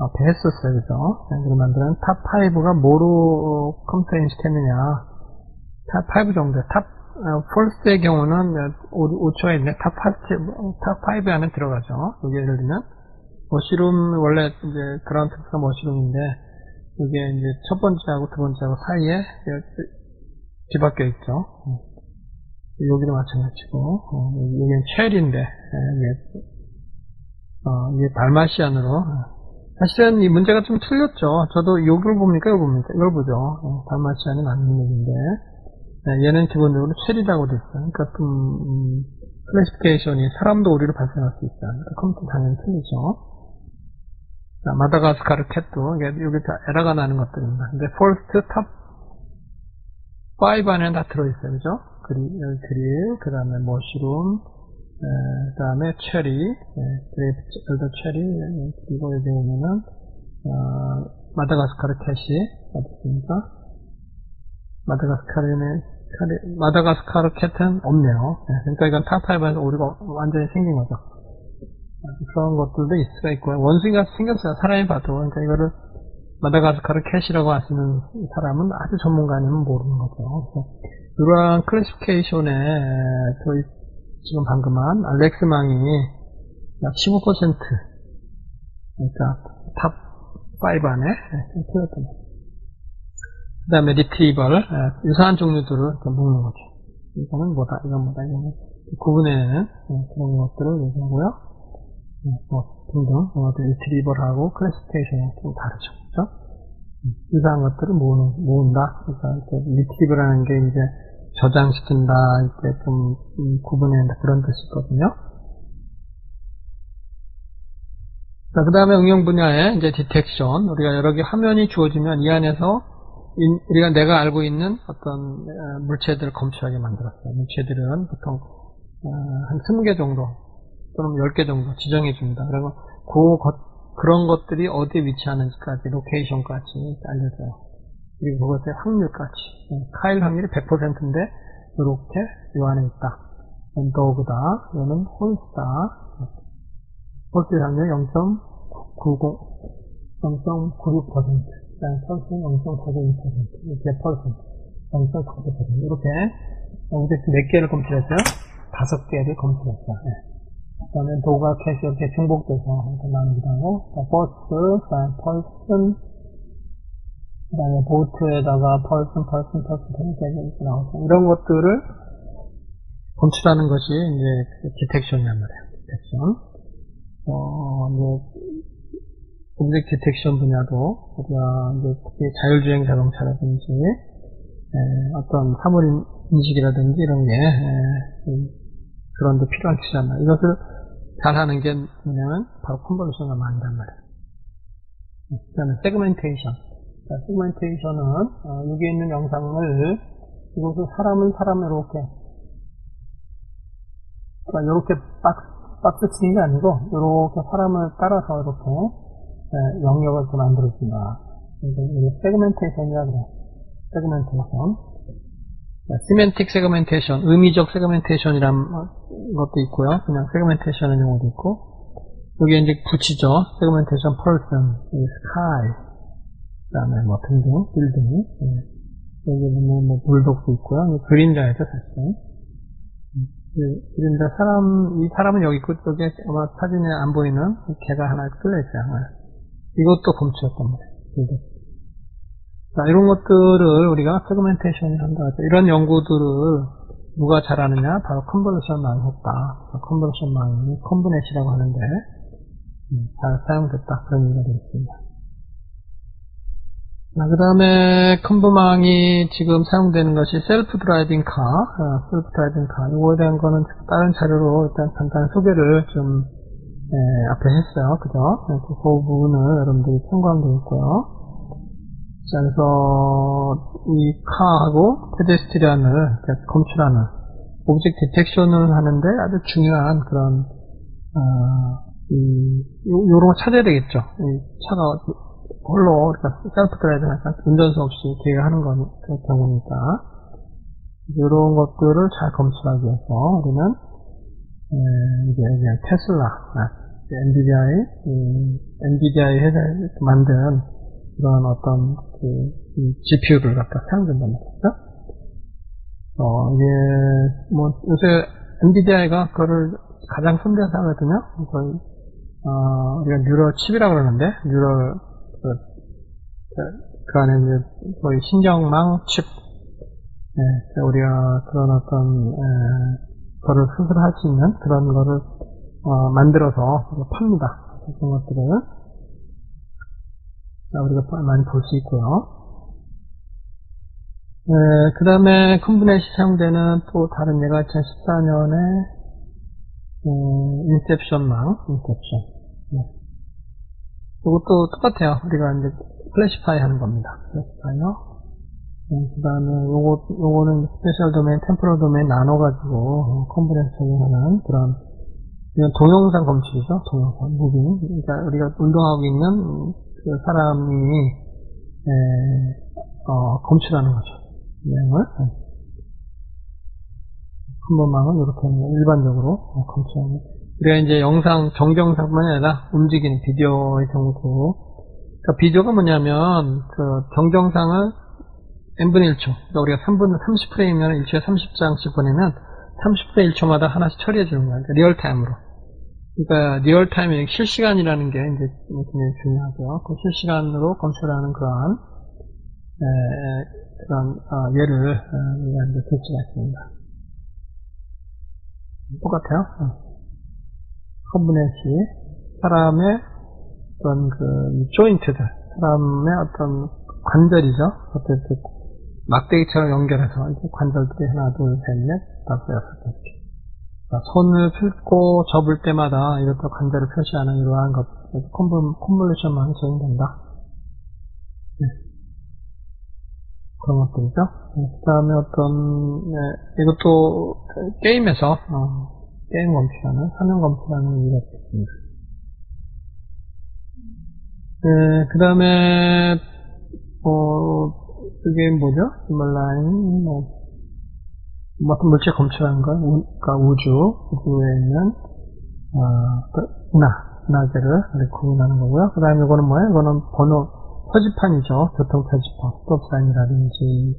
어, 베스트였어요, 그죠? 네, 만드는 탑 5가 뭐로 컴페인 시켰느냐 탑5 정도 탑 폴스의 경우는 5, 초에 있네. 탑 5, 탑5 안에 들어가죠. 여기 예를 들면, mushroom, 원래 이제 ground가 mushroom인데, 이게 이제 첫 번째하고 두 번째하고 사이에 뒤바뀌어 있죠. 여기도 마찬가지고, 어, 여기는 체리인데, 이게, 어, 이게 달마시안으로. 사실은 이 문제가 좀 틀렸죠. 저도 이걸 봅니까? 이걸 봅니까? 이걸 보죠. 어, 달마시안이 맞는 얘기인데, 네, 얘는 기본적으로 체리라고 됐어요. 그러니까 좀, 음, classification이 사람도 오류를 발생할 수 있다. 그러니까 컴퓨터 당연히 틀리죠. 자, 마다가스카르 cat도, 여기 다 에러가 나는 것들입니다. 근데 first top5 안에 다 들어있어요. 그죠? 그리, grille, 그 다음에 mushroom, 그 다음에 체리, grape, elderberry, 그리고 여기 보면은, 어, 마다가스카르 캣이 어떻습니까? 마다가스카르는 마다가스카르 cat은 없네요. 네, 그러니까 이건 top5에서 오류가 완전히 생긴 거죠. 그런 것들도 있을 수가 있고요. 원숭이가 생겼어요. 사람이 봐도. 그러니까 이거를 마다가스카르 cat이라고 하시는 사람은 아주 전문가 아니면 모르는 거죠. 이러한 classification에 저희 지금 방금한 알렉스망이 약 15% 그러니까 top5 안에 틀렸던 거죠. 그 다음에 retrieval, 어, 유사한 종류들을 묶는 거죠. 이거는 뭐다, 이건 뭐다, 이거는 구분해내는 어, 그런 것들을 얘기하고요. 어, 뭐, 등등, retrieval하고 classification이 좀 다르죠. 그죠? 음, 유사한 것들을 모으는, 모은다. 그러니까 retrieval하는 게 이제 저장시킨다, 이렇게 좀 음, 구분해낸다, 그런 뜻이 있거든요. 자, 그 다음에 응용 분야의 이제 detection. 우리가 여러 개 화면이 주어지면 이 안에서 우리가 내가 알고 있는 어떤 어, 물체들을 검출하게 만들었어요. 물체들은 보통 어, 한 20개 정도 또는 10개 정도 지정해 줍니다. 그리고 그 것, 그런 것들이 어디에 위치하는지까지 location까지 알려줘요. 그리고 그것의 확률까지 car일 확률이 100%인데 이렇게 요 안에 있다. 엔더그다. 이거는 홀스다. 홀스 확률 0.90 0.96% 그다음 설정 0.92% 이렇게 퍼센트 0.99% 이렇게 오브젝트 몇 개를 검출했어요? 다섯 개를 검출했어요. 네. 그 다음에 도가 캐시 이렇게 중복돼서 이렇게 하고 버스, 펄슨 그 다음에 보트에다가 펄슨, 펄슨, 펄슨 이렇게 나오죠. 이런 것들을 검출하는 것이 이제 detection이란 말이에요. detection. 어, 이제 object detection 분야도 우리가 이제 특히 자율주행 자동차라든지 에, 어떤 사물 인식이라든지 이런 게 에, 그런 데 필요한 기술이란 말이에요. 이것을 잘하는 게 뭐냐면 바로 convolution망이란 말이에요. 그 다음에 segmentation. 자, segmentation은 어, 여기 있는 영상을 이곳을 사람은 사람으로 이렇게 이렇게 박스, 박스 치는 게 아니고 이렇게 사람을 따라서 이렇게 예, 영역을 또 만들어준다. 이게 segmentation이라 그래. segmentation. semantic segmentation, 의미적 segmentation이란 것도 있고요. 그냥 segmentation의 용어도 있고 여기 이제 붙이죠. segmentation person, sky, 그 다음에 뭐 등등, 빌딩. 예. 여기 보면 뭐 불독도 있고요. 그림자예요, 사실. 그림자 사람, 이 사람은 여기 여기 아마 사진에 안 보이는 개가 하나 끌려있어요. 이것도 검출했단 말이에요. 자, 이런 것들을 우리가 segmentation을 한다. 이런 연구들을 누가 잘하느냐? 바로 convolution 망이 했다. convolution 망이 ConvNet이라고 하는데, 음, 잘 사용됐다. 그런 얘기가 되겠습니다. 자, 그 다음에 Conv망이 지금 사용되는 것이 self driving car, 어, self driving car. 이거에 대한 거는 다른 자료로 일단 간단 소개를 좀, 예, 앞에 했어요. 그죠? 네, 그 부분을 여러분들이 참고하면 되겠고요. 자, 그래서 이 car하고 pedestrian을 검출하는 object detection을 하는데 아주 중요한 그런 어, 이, 요런 거 찾아야 되겠죠. 이 차가 홀로 그러니까 self drive 약간 운전수 없이 계획하는 건 그런 경우니까 이런 것들을 잘 검출하기 위해서 우리는 에, 이제 테슬라, 아, 엔비디아의 엔비디아의 회사에 만든 그런 어떤 그 GPU를 갖다 사용된단 말이죠. 어, 이게 뭐 요새 엔비디아가 그거를 가장 선두에서 하거든요. 거의 어, 우리가 neural 칩이라고 그러는데 neural 그, 안에 이제 거의 신경망 칩 네, 우리가 그런 어떤 에, 거를 수술할 수 있는 그런 거를 어, 만들어서 팝니다. 그런 것들을 자, 우리가 많이 볼 수 있고요. 네, 그 다음에 ConvNet이 사용되는 또 다른 예가 2014년에 음, inception망, inception. 네. 이것도 똑같아요. 우리가 이제 classify 하는 겁니다. classifier. 네, 그 다음에 요거, 요거는 spatial domain, temporal domain 나눠가지고 ConvNet 적용하는 그런 이건 동영상 검출이죠. 동영상, moving. 그러니까 우리가 운동하고 있는 그 사람이 에, 어, 검출하는 거죠. 유형을. Conv망은 이렇게 일반적으로 검출하는. 우리가 이제 영상, 정지영상뿐만 아니라 움직이는 비디오의 경우도 그러니까 비디오가 뭐냐면 그 정지영상을 n분의 1초 그러니까 우리가 3분 30프레임이면 1초에 30장씩 보내면 30분의 1초마다 하나씩 처리해 주는 거예요. 그러니까 real time으로. 그러니까 real time이 실시간이라는 게 이제 굉장히 중요하고요. 그 실시간으로 검출하는 그러한 에, 그런 어, 예를 어, 우리가 이제 들 수가 있습니다. 똑같아요. 어. 컴브넷이 사람의 어떤 그 조인트들, 사람의 어떤 관절이죠. 그 막대기처럼 연결해서 이제 관절들이 하나, 둘, 셋, 넷, 다섯, 여섯 이렇게. 손을 펼고 접을 때마다 이렇게 관절을 표시하는 이러한 것, 콤블, 콤블레이션만 적용된다. 네. 그런 것들이죠. 네. 그 다음에 어떤, 네, 이것도 게임에서, 어, 게임 검출하는, 화면 검출하는 의미가 있습니다. 네, 그 다음에, 어, 그게 뭐죠? 히말라인, 뭐, 뭐 어떤 물질 검출하는 건, 우, 그러니까 우주, 우주에 있는, 어, 그, 은하, 은하계를 구분하는 거고요. 그 다음에 이거는 뭐예요? 이거는 번호, 표지판이죠. 교통 표지판, stop sign이라든지,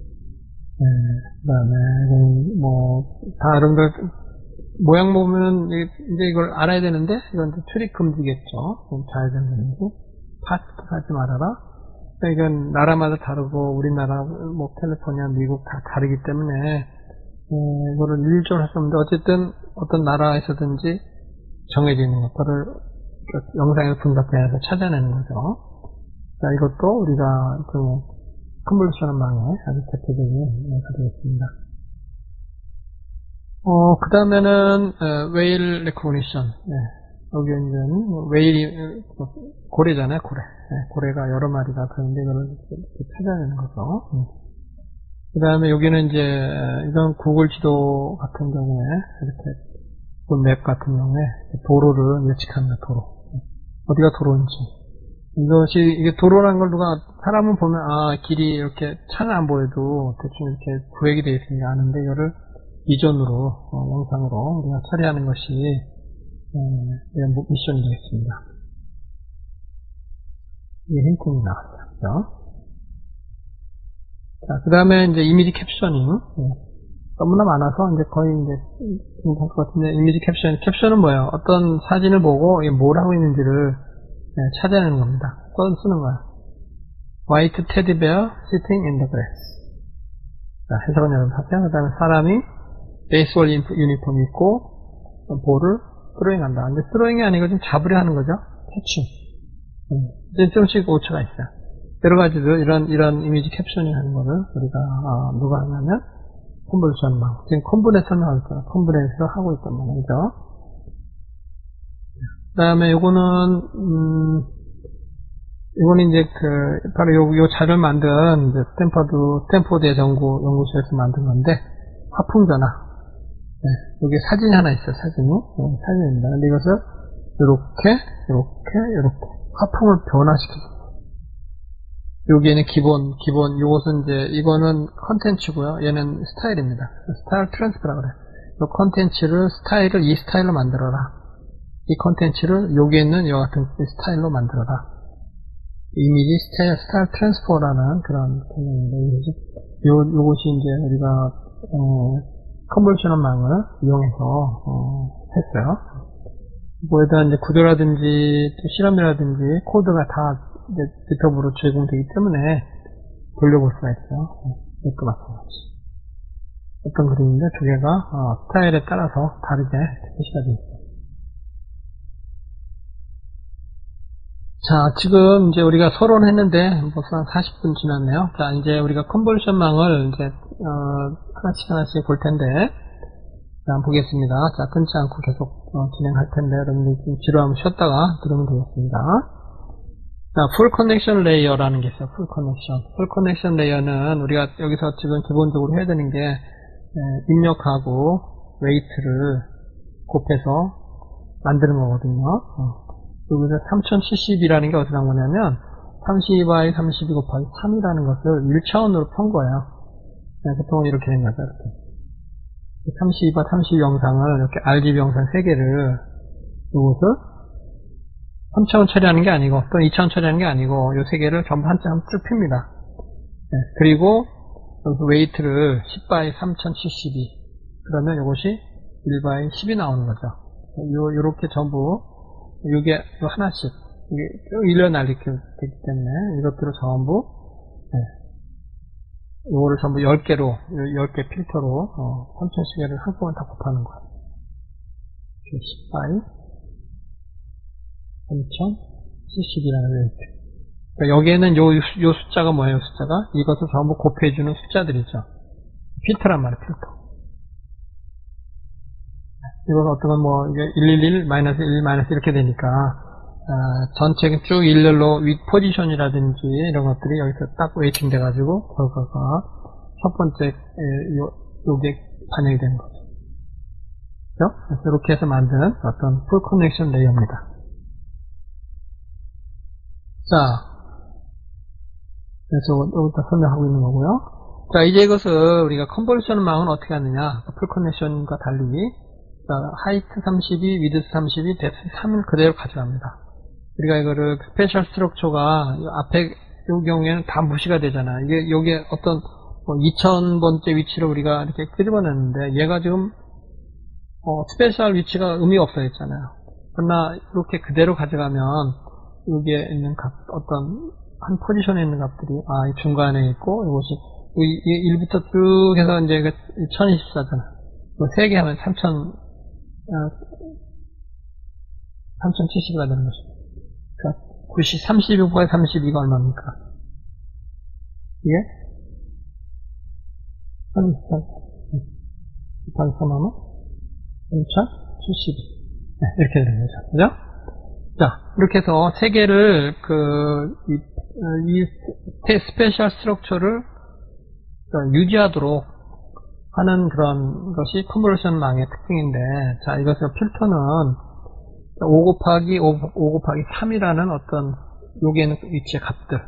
예, 그 다음에, 뭐, 다 여러분들, 모양 보면은, 이제 이걸 알아야 되는데, 이건 출입 금지겠죠. 좌회전 금지. fast 하지 말아라. 이건 나라마다 다르고, 우리나라, 뭐, 캘리포니아, 미국 다 다르기 때문에, 어, 이거를 일조를 했었는데 어쨌든 어떤 나라에서든지 정해져 있는 것들을 영상을 분석해서 찾아내는 거죠. 자, 이것도 우리가 그 convolution 망의 아주 대표적인 예가 되겠습니다. 어, 그 다음에는 whale recognition. 네. 여기는 whale이 고래잖아요, 고래. 네, 고래가 여러 마리가 그런데 이렇게 찾아내는 거죠. 그 다음에 여기는 이제 이건 구글 지도 같은 경우에 이렇게 맵 같은 경우에 도로를 예측합니다. 도로 어디가 도로인지 이것이 이게 도로라는 걸 누가 사람은 보면 아 길이 이렇게 차는 안 보여도 대충 이렇게 구획이 되어 있으니까 아는데 이거를 비전으로 어, 영상으로 우리가 처리하는 것이 에, 미션이 되겠습니다. 이게 힌트입니다. 그렇죠? 자, 그 다음에 이제 이미지 캡셔닝. 네. 너무나 많아서 이제 거의 이제 할것 같은데 이미지 캡션. 캡션은 뭐예요? 어떤 사진을 보고 이게 뭘 하고 있는지를 네, 찾아내는 겁니다. 써 쓰는 거야. White teddy bear sitting in the grass. 자, 해석은 여러분 하세요. 그 다음에 사람이 베이스볼 유니폼 입고 볼을 throwing 한다. 근데 throwing이 아니고 좀 잡으려 하는 거죠. catch. 음. 좀씩 오차가 있어요. 여러 가지로 이런, 이런 이미지 캡션을 하는 거를 우리가, 어, 누가 하냐면, convolution망. 지금 ConvNet 설명할 거예요. ConvNet에서 하고 있단 말이죠. 그 다음에 요거는, 음, 이거는 이제 그, 바로 요, 요 자료를 만든, 이제 스탠퍼드, 스탠포드의 연구, 연구소에서 만든 건데, 화풍 전환. 네, 여기 사진이 하나 있어요, 사진이. 네, 사진입니다. 근데 이것을, 요렇게, 요렇게, 요렇게, 화풍을 변화시키고, 여기에는 기본, 기본, 요것은 이제, 이거는 컨텐츠고요. 얘는 스타일입니다. style transfer라 그래. 요 컨텐츠를, 스타일을 이 스타일로 만들어라. 이 컨텐츠를 여기에 있는 이와 같은 스타일로 만들어라. 이미지 스타일, style transfer라는 그런 개념인데, 요, 요것이 이제 우리가, 어, convolutional 망을 이용해서, 어, 했어요. 뭐에다 이제 구조라든지, 실험이라든지, 코드가 다 이제 GitHub으로 제공되기 때문에 돌려볼 수가 있어요. 이것도 마찬가지. 어떤 그림인데 두 개가 어, 스타일에 따라서 다르게 표시가 되어 있어요. 자, 지금 이제 우리가 서론했는데 벌써 한 40분 지났네요. 자, 이제 우리가 convolution망을 이제 어, 하나씩 하나씩 볼 텐데 자, 한번 보겠습니다. 자, 끊지 않고 계속 어, 진행할 텐데 여러분들 좀 지루하면 쉬었다가 들으면 되겠습니다. 자, full connection layer라는 게 있어요. full connection. full connection layer는 우리가 여기서 지금 기본적으로 해야 되는 게 입력하고 weight를 곱해서 만드는 거거든요. 어. 여기서 3070이라는 게 어디서 나온 거냐면 32by 32 곱하기 3이라는 것을 1차원으로 편 거예요. 보통 이렇게 된 거죠. 이렇게. 32by 32 영상을 이렇게 RGB 영상 3개를 이것을 3차원 처리하는 게 아니고 또는 2차원 처리하는 게 아니고 이세 개를 전부 한참 쭉 핍니다. 네, 그리고 여기서 웨이트를 10by 3072 그러면 이것이 1by 10이 나오는 거죠. 요, 요렇게 전부 이게 하나씩 이게 쭉 일려날리게 되기 때문에 이것들을 전부 네, 요거를 전부 10개로 10개 필터로 어, 3000시계를 한꺼번에 다 곱하는 거예요. 10by 3070이라는 웨이트. 그러니까 여기에는 요, 요 숫자가 뭐예요, 숫자가? 이것을 전부 곱해주는 숫자들이죠. 필터란 말이에요, 필터. 이건 어떤 뭐, 이게 111, 마이너스 1, 마이너스 이렇게 되니까, 아, 전체 쭉 일렬로 윗 포지션이라든지 이런 것들이 여기서 딱 weighting 돼가지고, 결과가 첫 번째, 에, 요, 요게 반영이 되는 거죠. 그래서 이렇게 해서 만든 어떤 full connection layer입니다. 자, 그래서 여기다 설명하고 있는 거고요. 자, 이제 이것을 우리가 convolution 망은 어떻게 하느냐. full connection과 달리, 자, height 32, width 32, depth 3을 그대로 가져갑니다. 우리가 이거를 spatial structure가 앞에 이 경우에는 다 무시가 되잖아. 이게, 요게 어떤 뭐 2000번째 위치를 우리가 이렇게 끄집어냈는데, 얘가 지금, 어, spatial 위치가 의미가 없어졌잖아요. 그러나 이렇게 그대로 가져가면, 여기에 있는 값, 어떤 한 포지션에 있는 값들이 아, 이 중간에 있고 이것이 이, 1부터 쭉 해서 이제 1024잖아. 그 3개 하면 3000 어, 3070가 되는 것입니다. 그러니까 90, 32곱하기 32가 얼마입니까? 이게 1024 곱하기 3하면 3072. 네, 이렇게 되는 거죠. 그죠? 자, 이렇게 해서 세 개를, 그, 이, 어, 이 spatial structure를 유지하도록 하는 그런 것이 컨버전망의 특징인데, 자, 이것을 필터는 5 곱하기 5, 5 곱하기 3이라는 어떤 여기에는 위치의 값들.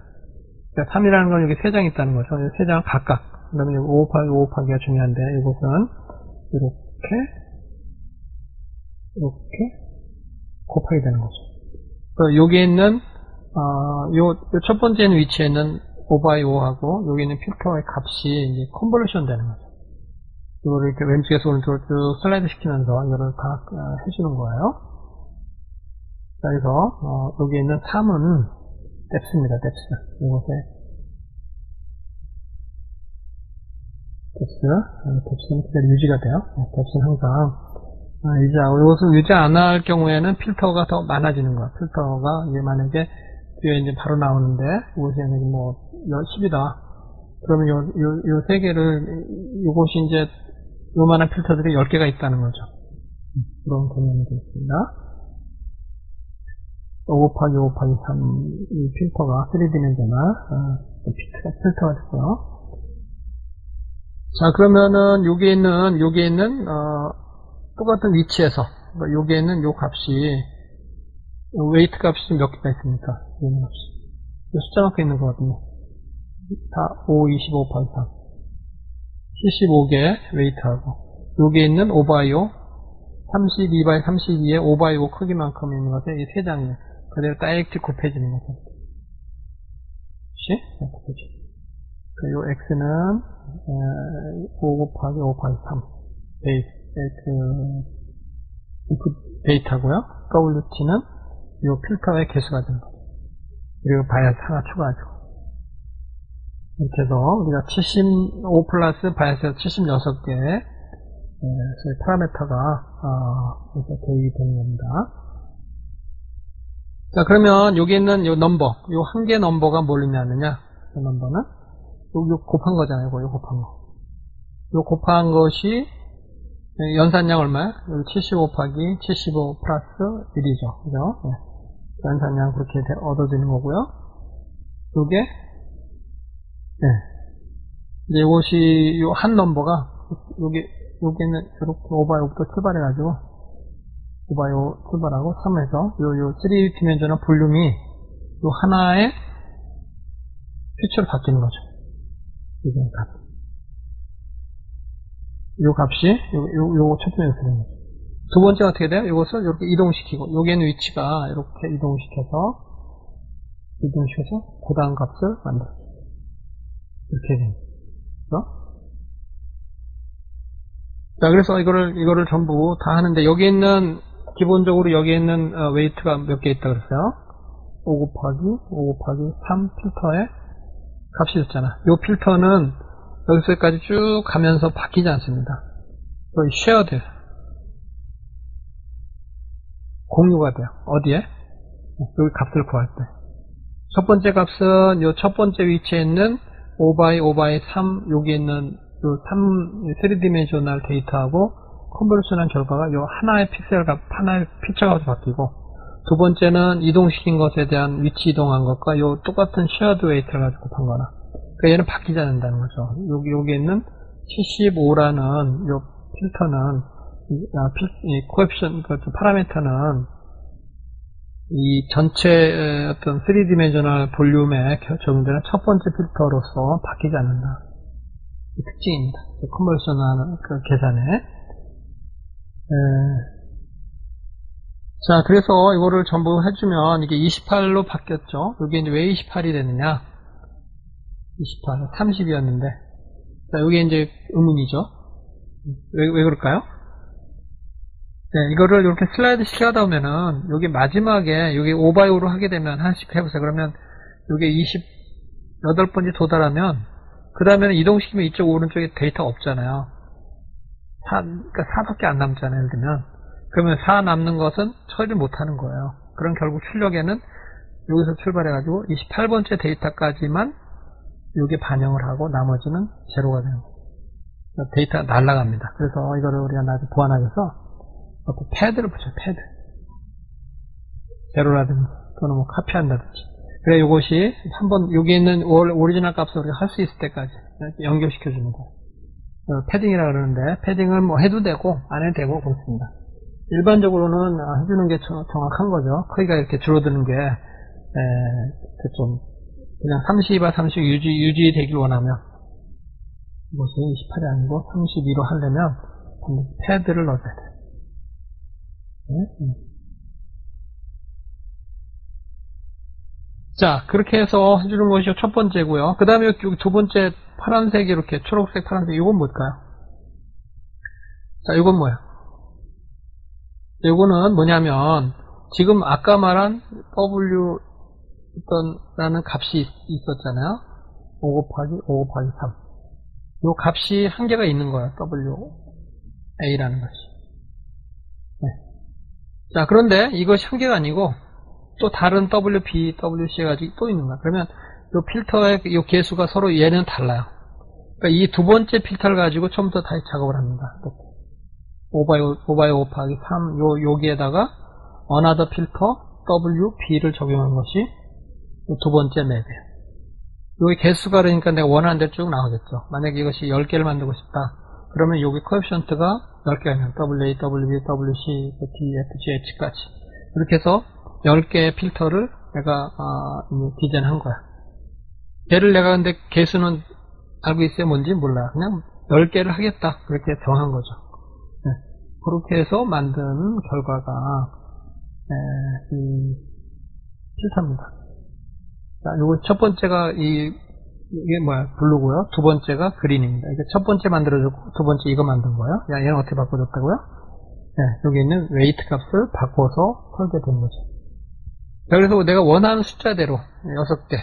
그러니까 3이라는 건 여기 3장이 있다는 거죠. 3장 각각. 그 다음에 5 곱하기 5 곱하기가 중요한데, 이것은 이렇게, 이렇게 곱하게 되는 거죠. 그 여기에 있는, 어, 요, 첫 번째 위치에 있는 5 by 5하고, 여기 있는 필터의 값이 이제 convolution 되는 거죠. 이거를 이렇게 왼쪽에서 오른쪽으로 쭉 슬라이드 시키면서 이거를 다 어, 해주는 거예요. 자, 그래서, 어, 여기 있는 3은 depth입니다, depth. 이것에, depth, depth는 그대로 유지가 돼요. 네, depth는 항상, 아, 유지, 이것을 유지 안 할 경우에는 필터가 더 많아지는 거야. 필터가, 이제 만약에 뒤에 이제 바로 나오는데, 이것이 뭐, 10이다. 그러면 요, 요, 요 세 개를, 요것이 이제, 요만한 필터들이 10개가 있다는 거죠. 그런 개념이 되겠습니다. 5 곱하기 5 곱하기 3, 이 필터가 3디멘전al, 어, 필터가, 필터가 됐고요. 자, 그러면은, 여기에 있는, 여기에 있는, 어, 똑같은 위치에서, 그러니까 여기에 있는 요 값이, weight 값이 몇 개가 있습니까? 이 값이. 숫자만큼 있는 거거든요. 다 5, 25 곱하기 3. 75개 weight하고, 여기에 있는 5 by 오, 32 by 32의 5 by 5 크기만큼 있는 것에 이 세 장이에요. 그대로 direct 곱해지는 거죠. 그치? 네, 곱해지. 그, 요 x는, 5 곱하기 5 곱하기 3. 베이스, 그, 그 데이터고요. wt는 요 필터의 개수가 되는 거죠. 그리고 bias 하나 추가하죠. 이렇게 해서 우리가 75 플러스 bias 76개, 저희 parameter가, 어, 이렇게 대입이 되는 겁니다. 자, 그러면 여기 있는 요 넘버, 요 한 개 넘버가 뭘 의미하느냐? 그 넘버는? 요, 요 곱한 거잖아요, 요 곱한 거. 요 곱한 것이, 연산량 얼마야? 여기 75 곱하기 75 플러스 1이죠. 그죠? 네. 연산량 그렇게 얻어지는 거고요. 요게, 네. 이제 이것이, 요 한 넘버가, 요게, 여기는 이렇게 오바이오부터 출발해가지고 오바이오 출발하고 3에서 요, 요 3디멘전al 볼륨이 요 하나의 피처로 바뀌는 거죠. 이게 값. 요 값이 요, 요, 요거 첫 번째 되는 거죠. 두 번째 어떻게 돼요? 이것을 이렇게 이동시키고 여기에는 위치가 이렇게 이동시켜서 이동시켜서 그 다음 값을 만들어요. 이렇게 됩니다. 그래서 자, 그래서 이거를, 이거를 전부 다 하는데, 여기 있는, 기본적으로 여기 있는 어, 웨이트가 몇 개 있다 그랬어요? 5 곱하기, 5 곱하기 3 필터의 값이 있잖아. 이 필터는 여기서까지 쭉 가면서 바뀌지 않습니다. 거의 share돼요. 공유가 돼요. 어디에? 여기 값을 구할 때. 첫 번째 값은 이 첫 번째 위치에 있는 5by 5by 3 여기 있는 요 3, 3 dimensional 데이터하고 convolution한 결과가 요 하나의 픽셀 값, 하나의 피처 값이 바뀌고 두 번째는 이동시킨 것에 대한 위치 이동한 것과 요 똑같은 shared weight를 가지고 곱한 거나 그러니까 얘는 바뀌지 않는다는 거죠. 여기, 여기 있는 75라는 요 필터는 아, 필, 이 coefficient, 그 파라미터는 이 전체 어떤 3 dimensional 볼륨에 적용되는 첫 번째 필터로서 바뀌지 않는다. 특징입니다. convolution하는 그 계산에. 에, 자, 그래서 이거를 전부 해주면 이게 28로 바뀌었죠. 여기 이제 왜 28이 되느냐? 28, 30이었는데. 자, 여기 이제 의문이죠. 왜, 왜 그럴까요? 네, 이거를 이렇게 슬라이드 시켜다 보면은, 여기 마지막에, 여기 오바이오로 하게 되면 하나씩 해보세요. 그러면, 여기 28번째 도달하면, 그 다음에는 이동시키면 이쪽 오른쪽에 데이터가 없잖아요. 4, 그러니까 4밖에 안 남잖아요. 예를 들면. 그러면 4 남는 것은 처리를 못하는 거예요. 그럼 결국 출력에는 여기서 출발해가지고 28번째 데이터까지만 여기 반영을 하고 나머지는 제로가 되는 거예요. 그러니까 데이터가 날라갑니다. 그래서 이거를 우리가 나중에 보완하셔서 어떤 패드를 붙여요. 패드. 제로라든지 또는 뭐 카피한다든지. 그래 이것이 한번 여기 있는 올- 오리지널 값을 우리가 할 수 있을 때까지 이렇게 연결시켜 줍니다. 어, 패딩이라 그러는데 패딩을 뭐 해도 되고 안 해도 되고 그렇습니다. 일반적으로는 아, 해주는 게 정- 정확한 거죠. 크기가 이렇게 줄어드는 게, 에, 그좀 그냥 32와 30 유지, 유지되길 원하면, 이것이 28이 아니고 32로 하려면, 패드를 넣어줘야 돼요. 네? 음. 자, 그렇게 해서 해주는 것이 첫 번째고요. 그 다음에 두 번째 파란색 이렇게 초록색, 파란색, 이건 뭘까요? 자, 이건 뭐예요? 이거는 뭐냐면 지금 아까 말한 W 어떤 라는 값이 있- 있었잖아요. 5 곱하기 5 곱하기 3. 이 값이 한 개가 있는 거예요. W A라는 것이. 네. 자, 그런데 이것이 한 개가 아니고 또 다른 W, B, W, C 가지고 또 있는 거야. 그러면 이 필터의 이 개수가 서로 얘는 달라요. 그러니까 이 두 번째 필터를 가지고 처음부터 다시 작업을 합니다. 5 by 5, by 5 곱하기 3, 요, 여기에다가 another filter W, B를 적용한 것이 이 두 번째 map이에요. 여기 개수가 그러니까 내가 원하는 대로 쭉 나오겠죠. 만약에 이것이 10개를 만들고 싶다. 그러면 여기 코에피션트가 10개가 있는 W, A, W, B, W, C, D, F, G, H까지. 이렇게 해서 10개의 필터를 내가 아, 디자인한 거야. 얘를 내가 근데 개수는 알고 있어요? 뭔지 몰라요. 그냥 10개를 하겠다. 그렇게 정한 거죠. 네. 그렇게 해서 만든 결과가 에, 이 필터입니다. 자, 요거 첫 번째가 이 이게 뭐야 블루고요. 두 번째가 그린입니다. 이게 첫 번째 만들어줬고 두 번째 이거 만든 거예요. 야, 얘는 어떻게 바꿔줬다고요? 네, 여기 있는 weight 값을 바꿔서 설계된 거죠. 자, 그래서 내가 원하는 숫자대로 6개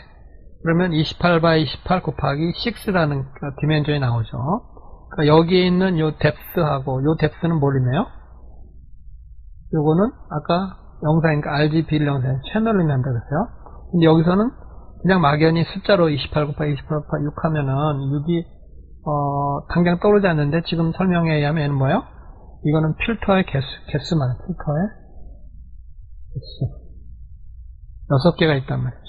그러면 28 by 28 곱하기 6라는 dimension이 나오죠. 그러니까 여기에 있는 요 depth하고 요 depth는 뭘이네요? 요거는 아까 영상이니까 RGB를 영상 채널을 의미한다 그랬어요. 근데 여기서는 그냥 막연히 숫자로 28 곱하기 28 곱하기 6 하면은 6이 어, 당장 떠오르지 않는데 지금 설명에 의하면 얘는 뭐예요? 이거는 필터의 개수, 개수만 필터의 개수. 6개가 있단 말이죠.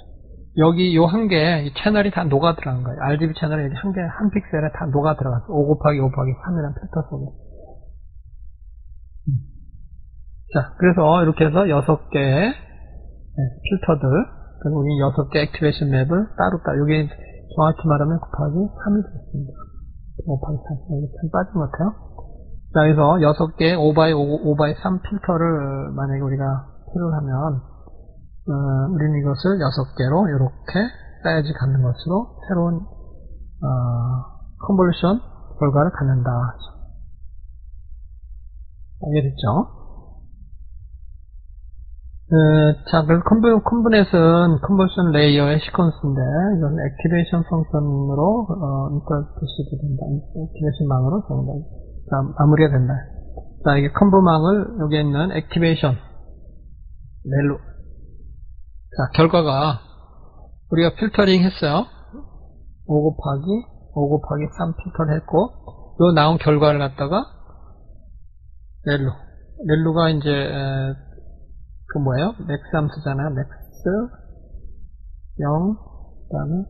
여기 요 한 개, 이 채널이 다 녹아 들어간 거예요. RGB 채널이 여기 한 개, 한 픽셀에 다 녹아 들어갔어. 5 곱하기 5 곱하기 3이라는 필터 속에. 음. 자, 그래서 이렇게 해서 6개의 필터들, 그리고 우리 6개 activation map을 따로 따로, 여기 정확히 말하면 곱하기 3이 되겠습니다. 5 곱하기 3. 여기 참 빠진 것 같아요. 자, 그래서 6개 5x 5, 5x 3 필터를 만약에 우리가 필요를 하면, 어, 우리는 이것을 6개로 이렇게 사이즈 갖는 것으로 새로운, 어, convolution 결과를 갖는다. 알겠죠? 어, 자, 그래서 컨브, 컨브넷은 컨버션 레이어의 시퀀스인데, 이건 액티베이션 펑션으로, 어, 인터프시드 된다. 액티베이션 망으로 정다. 자, 마무리가 된다. 자, 이게 컨브망을, 여기 있는 액티베이션, 멜로. 자, 결과가, 우리가 필터링 했어요. 5 곱하기, 5 곱하기 3 필터를 했고, 요 나온 결과를 갖다가, ReLU. ReLU가 이제, 에, 그 뭐예요? max 함수잖아요. max 0 그다음에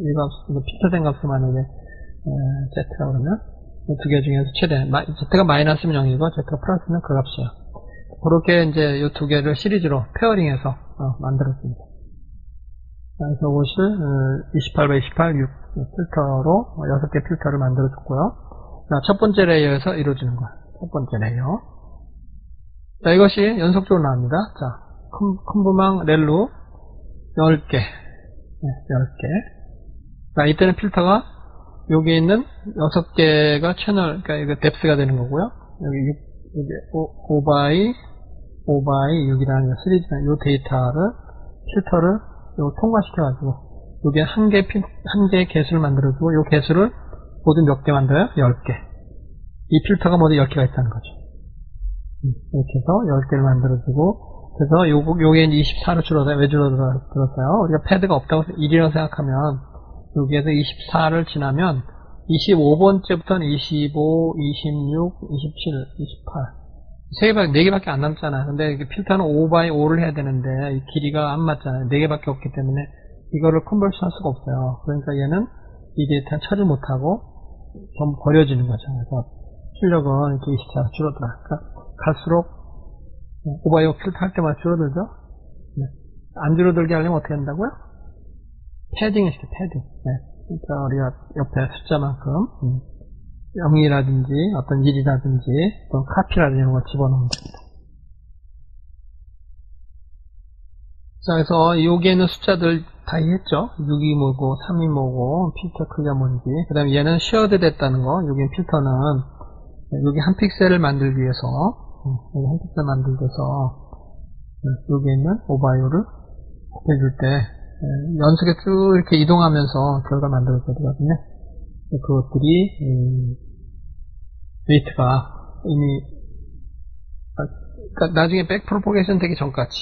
이 값, 이거 필터된 값을 만약에 에, z라고 그러면 이 두 개 중에서 최대 마, z가 마이너스면 0이고 z가 플러스면 그 값이에요. 그렇게 이제 이 두 개를 시리즈로 pairing해서 어, 만들었습니다. 그래서 이것을 28 by 28 6 필터로 6개 필터를 만들어줬고요. 자, 첫 번째 layer에서 이루어지는 거예요. 첫 번째 layer. 자, 이것이 연속적으로 나옵니다. 자, Con, Conv망 ReLU 10개. 네, 10개. 자, 이때는 필터가 여기 있는 6개가 채널, 그러니까 이거 depth가 되는 거고요. 여기 6, 여기 5, 5 by, 5 by 6이라는 시리즈는 이 데이터를, 필터를 요 통과시켜가지고, 여기에 한 개, 필- 한 개의 개수를 만들어주고, 요 개수를 모두 몇 개 만들어요? 10개. 이 필터가 모두 10개가 있다는 거죠. 이렇게 해서 10개를 만들어주고, 그래서 요, 요게 이제 24로 줄어서, 왜 줄어들었어요? 우리가 패드가 없다고 1이라고 생각하면, 여기에서 24를 지나면, 25번째부터는 25, 26, 27, 28. 세 개밖에, 네 개밖에 안 남잖아. 근데 필터는 5by 5를 해야 되는데, 이 길이가 안 맞잖아요. 네 개밖에 없기 때문에, 이거를 컨버션 할 수가 없어요. 그러니까 얘는 이 데이터 처리 못하고, 전부 버려지는 거죠. 그래서 출력은 이렇게 24가 줄어들어. 그러니까 갈수록 5by 5 필터 할 때마다 줄어들죠? 네. 안 줄어들게 하려면 어떻게 한다고요? padding을 시켜, 패딩. 네. 그러니까 우리가 옆에 숫자만큼, 음. 0이라든지 어떤 1이라든지 어떤 카피라든지 이런 걸 집어넣으면 됩니다. 자, 그래서 여기에는 숫자들 다 이해했죠? 6이 뭐고, 3이 뭐고, 필터 크기가 뭔지. 그 다음에 얘는 shared 됐다는 거. 여기 필터는 여기 한 픽셀을 만들기 위해서, 음, 여기 한 픽셀 만들기 위해서, 음, 여기 있는 5 by 5를 곱해줄 때, 예, 연속에 쭉 이렇게 이동하면서 결과 만들어야 되거든요. 그것들이 음, weight가 이미 아, 그러니까 나중에 back propagation 되기 전까지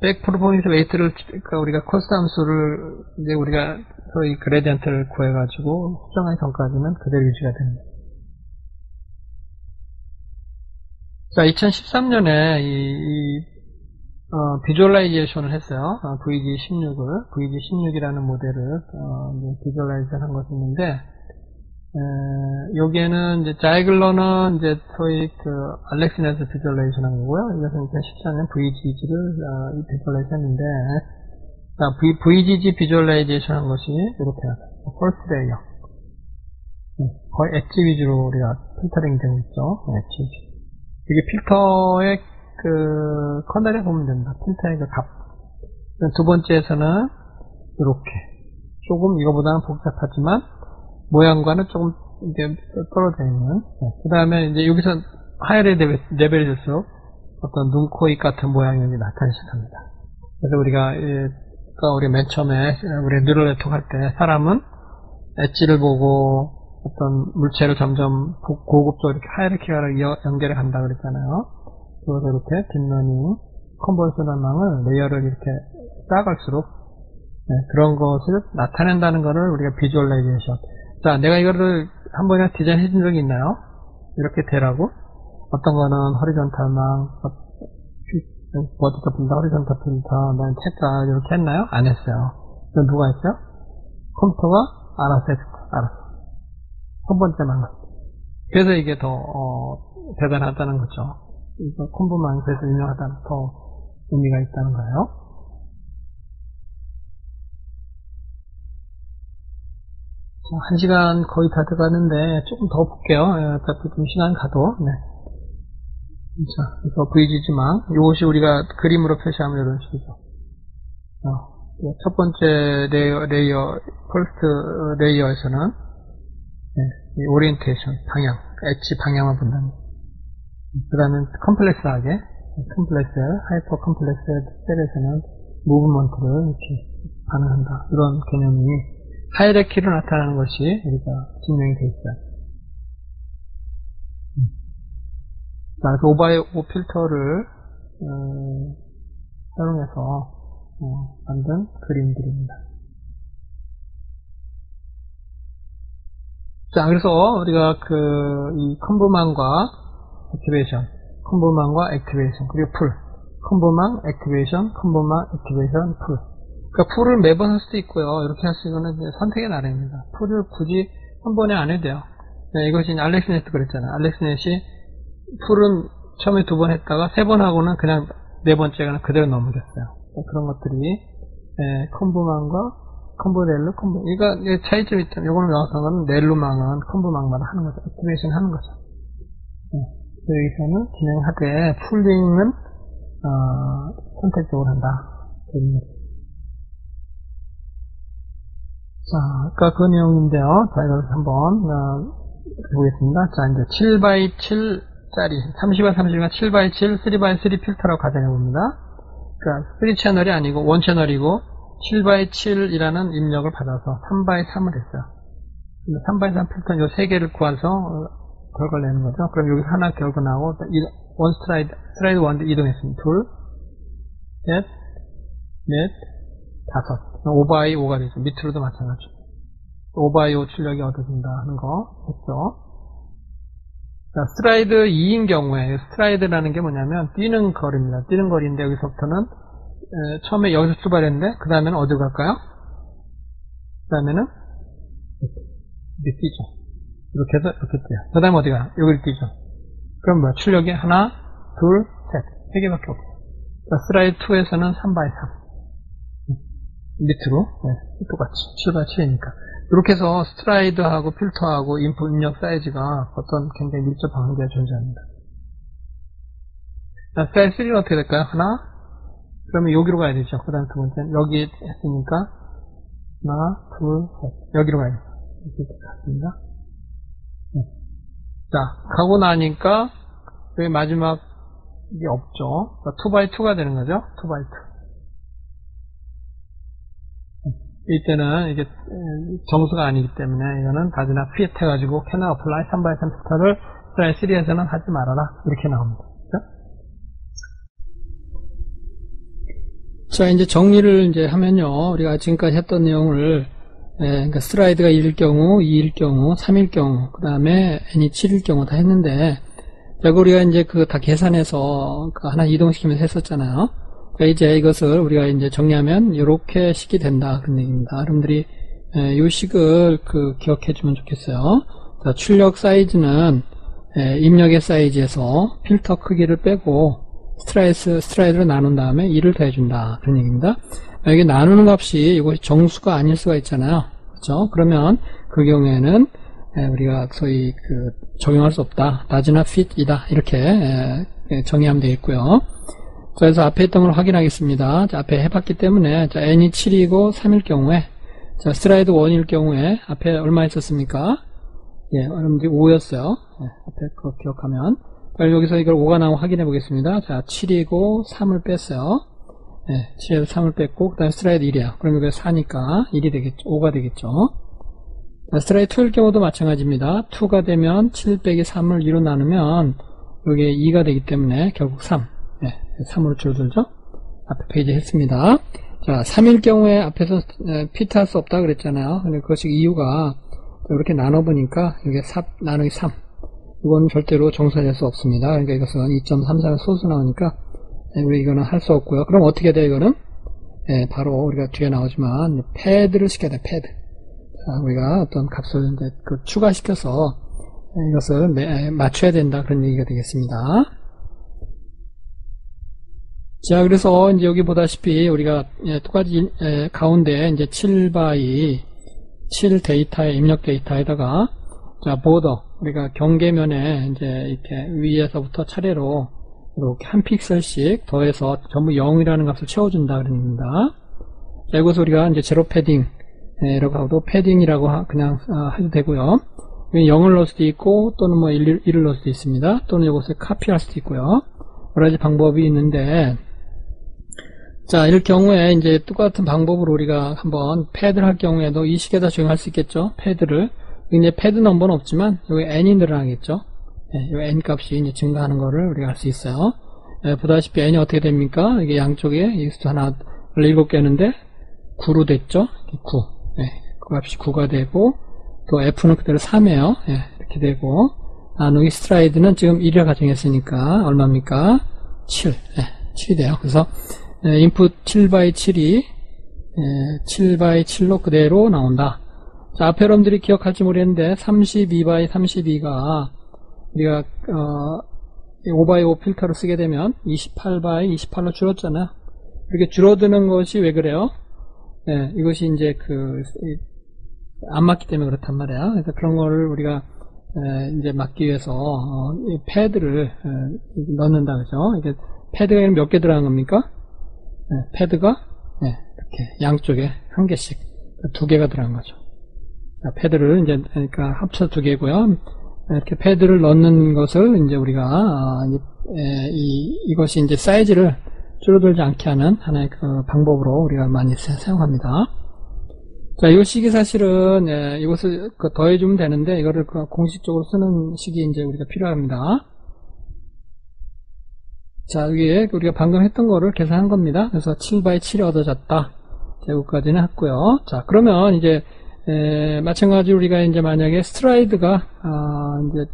back propagation weight를 그러니까 우리가 cost 함수를 이제 우리가 소위 gradient를 구해가지고 수정하기 전까지는 그대로 유지가 됩니다. 자, 2013년에 이, 이 어, visualization을 했어요. 어, VGG16을, VGG16이라는 모델을, 어, visualization 한 것이 있는데, 에, 여기에는 이제 Zeiler는 이제 소위 그 AlexNet visualization 한 거고요. 이것은 2014년 VGG를 어, visualization 했는데, 자, v, VGG visualization 한 것이 이렇게 first layer. 거의 엣지 위주로 우리가 필터링 되고 있죠. 엣지 위주. 이게 필터의 그 kernel에 보면 된다. 필터의 그 값. 두 번째에서는 이렇게 조금 이거보다는 복잡하지만 모양과는 조금 이제 떨어져 있는. 네. 그 다음에 이제 여기서 high level이 될수록 어떤 눈, 코, 입 같은 모양이 나타나기 시작합니다. 그래서 우리가, 그러니까 우리 맨 처음에 우리 neural network 할 때 사람은 엣지를 보고 어떤 물체를 점점 고급적으로 이렇게 hierarchy를 연결해 간다 그랬잖아요. 그래서 이렇게 딥러닝, convolution한 망을 layer를 이렇게 쌓아갈수록 네, 그런 것을 나타낸다는 것을 우리가 visualization 자, 내가 이거를 한 번이나 디자인 해 준 적이 있나요? 이렇게 되라고? 어떤 거는 horizontal만, 버티터 필터, 허리전탈 필터, 난 책자 이렇게 했나요? 안 했어요. 그럼 누가 했어요? 컴퓨터가 알아서 거예요. 알아서. 첫 번째만. 그래서 이게 더, 어, 대단하다는 거죠. 이거 콤보망이 그래서 유명하다는 더 의미가 있다는 거예요. 한 시간 거의 다 들어가는데 조금 더 볼게요. 예, 어차피 좀 시간 가도. 네. 자, 그래서 VG지만 이것이 우리가 그림으로 표시하면 이런 식이죠. 어, 첫 번째 layer, layer first layer에서는 네, 오리엔테이션, 방향, edge 방향을 본다는 그 다음에 complex하게 complex, hyper complex cell에서는 movement를 이렇게 반응한다. 이런 개념이 hierarchy로 나타나는 것이 우리가 증명이 되어 있어요. 음. 자, 그 오 by 오 필터를 어, 사용해서 어, 만든 그림들입니다. 자, 그래서 우리가 그 이 컴브망과 액티베이션, 컴브망과 액티베이션 그리고 풀, 컴브망, 액티베이션, 컴브망, 액티베이션, 풀 그러니까 pool을 매번 할 수도 있고요. 이렇게 할 수 있는 건 선택의 나름입니다. pool을 굳이 한 번에 안 해도 돼요. 네, 이것이 AlexNet도 그랬잖아요. AlexNet이 pool은 처음에 두 번 했다가 세 번 하고는 그냥 네 번째가 그대로 넘어졌어요. 그런 것들이 네, conv망과 conv ReLU, conv, 이거 차이점이 있죠. 요거는 명확한 건 ReLU망은 conv망마다 하는 거죠. activation 하는 거죠. 네, 여기서는 진행하되 pooling은 어, 선택적으로 한다. 자, 아까 그 내용인데요. 자, 이걸 한번, 어, 보겠습니다. 자, 이제 7x7 짜리, 30x 30과 7x7, 3x3 필터라고 가정해 봅니다. 그러니까 3 채널이 아니고 1 채널이고 7x7이라는 입력을 받아서 3x3을 했어요. 3x3 필터 요 세 개를 구해서 어, 결과를 내는 거죠. 그럼 여기서 하나 결과 나오고, one stride, stride one도 이동했습니다. 둘, 셋, 넷, 다섯. 5 by 5가 되죠. 밑으로도 마찬가지. 5 by 5 출력이 얻어진다 하는 거 했죠. 자, stride 2인 경우에 stride라는 게 뭐냐면 뛰는 거리입니다. 뛰는 거리인데 여기서부터는 에, 처음에 여기서 출발했는데 그 다음에는 어디로 갈까요? 그 다음에는 이렇게 뛰죠. 이렇게 해서 이렇게 뛰어요. 그 다음에 어디가? 여기를 뛰죠. 그럼 뭐야? 출력이 하나, 둘, 셋. 세 개밖에 없어요. 자, stride 2에서는 3x3. 밑으로, 네, 똑같이. 7x7이니까. 이렇게 해서 stride하고 필터하고 input 입력 사이즈가 어떤 굉장히 밀접한 관계가 존재합니다. 자, stride 3는 어떻게 될까요? 하나, 그러면 여기로 가야 되죠. 그 다음 두 번째는 여기 했으니까 하나, 둘, 셋. 여기로 가야 돼요. 이렇게 갔습니다. 네. 자, 가고 나니까 여기 마지막 이게 없죠. 2x2가 되는 거죠. 2x2. 이때는 이게 정수가 아니기 때문에 이거는 doesn't fit 해가지고 캐나 어플라이 3x3 필터를 stride 3에서는 하지 말아라. 이렇게 나옵니다. 자, 이제 정리를 이제 하면요. 우리가 지금까지 했던 내용을 예, 그러니까 슬라이드가 1일 경우, 2일 경우, 3일 경우, 그 다음에 n이 7일 경우 다 했는데, 자, 우리가 이제 그 다 계산해서 그 하나 이동시키면서 했었잖아요. 그러니까 이제 이것을 우리가 이제 정리하면 이렇게 식이 된다 그런 얘기입니다. 여러분들이 예, 이 식을 그 기억해 주면 좋겠어요. 자, 출력 사이즈는 예, 입력의 사이즈에서 필터 크기를 빼고 stride, stride로 나눈 다음에 1을 더해준다. 그런 얘기입니다. 여기 나누는 값이 이것이 정수가 아닐 수가 있잖아요. 그렇죠? 그러면 그 경우에는 우리가 소위 그 적용할 수 없다. doesn't fit이다. 이렇게 정의하면 되겠고요. 그래서 앞에 있던 걸 확인하겠습니다. 자, 앞에 해봤기 때문에 자, n이 7이고 3일 경우에 자, stride 1일 경우에 앞에 얼마 있었습니까? 예, 여러분들이 5였어요. 예, 앞에 거 기억하면 그럼 여기서 이걸 5가 나오고 확인해 보겠습니다. 자, 7이고 3을 뺐어요. 네, 7에서 3을 뺐고, 그 다음에 stride 1이야. 그럼 이게 4니까 1이 되겠죠. 5가 되겠죠. stride 2일 경우도 마찬가지입니다. 2가 되면 7 빼기 3을 2로 나누면 이게 2가 되기 때문에 결국 3. 네, 3으로 줄어들죠. 앞에 페이지 했습니다. 자, 3일 경우에 앞에서 fit할 수 없다 그랬잖아요. 근데 그것이 이유가 이렇게 나눠보니까 이게 4 나누기 3. 이건 절대로 정수 될 수 없습니다. 그러니까 이것은 2.34가 소수 나오니까 우리 이거는 할 수 없고요. 그럼 어떻게 돼요, 이거는? 예, 바로 우리가 뒤에 나오지만, pad를 시켜야 돼, 패드. 자, 우리가 어떤 값을 이제 그 추가시켜서 이것을 매, 맞춰야 된다, 그런 얘기가 되겠습니다. 자, 그래서 이제 여기 보다시피 우리가 예, 똑같이 예, 가운데 이제 7 by 7 데이터의 입력 데이터에다가 자, border 우리가 경계면에 이제 이렇게 위에서부터 차례로 이렇게 한 픽셀씩 더해서 전부 0이라는 값을 채워준다 얘기입니다. 자, 이것을 우리가 이제 zero padding 이라고 하고 padding이라고 그냥 아, 해도 되고요. 0을 넣을 수도 있고 또는 뭐 1, 1을 넣을 수도 있습니다. 또는 이것을 카피할 수도 있고요. 여러 가지 방법이 있는데 자, 이럴 경우에 이제 똑같은 방법으로 우리가 한번 pad를 할 경우에도 이 식에다 적용할 수 있겠죠. pad를. 이제 패드 넘버는 없지만 여기 n이 늘어나겠죠. 예, 이 n 값이 이제 증가하는 거를 우리가 알 수 있어요. 예, 보다시피 n이 어떻게 됩니까? 이게 양쪽에 익스트 하나 7개였는데 9로 됐죠? 9. 예, 그 값이 9가 되고 또 f는 그대로 3이에요. 예, 이렇게 되고 나누기 stride는 지금 1을 가정했으니까 얼마입니까? 7. 예, 7이 돼요. 그래서 예, 인풋 7 x 7이 7 x 7로 그대로 나온다. 자, 앞에 여러분들이 기억할지 모르겠는데 32 x 32가 우리가 어, 5x5 필터를 쓰게 되면 28x 28로 줄었잖아요. 이렇게 줄어드는 것이 왜 그래요? 네, 이것이 이제 그, 안 맞기 때문에 그렇단 말이야. 그래서 그런 거를 우리가 에, 이제 막기 위해서 어, 패드를 에, 넣는다 그죠? 이게 패드가 몇 개 들어간 겁니까? 네, 패드가 네, 이렇게 양쪽에 한 개씩 두 개가 들어간 거죠. 자, 패드를 이제 그러니까 합쳐 두 개고요. 이렇게 패드를 넣는 것을 이제 우리가 아, 이, 이것이 이제 사이즈를 줄어들지 않게 하는 하나의 그 방법으로 우리가 많이 사용합니다. 자, 이 식이 사실은 예, 이것을 그 더해주면 되는데 이거를 그 공식적으로 쓰는 식이 이제 우리가 필요합니다. 자, 여기에 우리가 방금 했던 거를 계산한 겁니다. 그래서 7x7이 얻어졌다. 제곱까지는 했고요. 자, 그러면 이제 에, 마찬가지로 우리가 이제 만약에 스트라이드가 아, 이제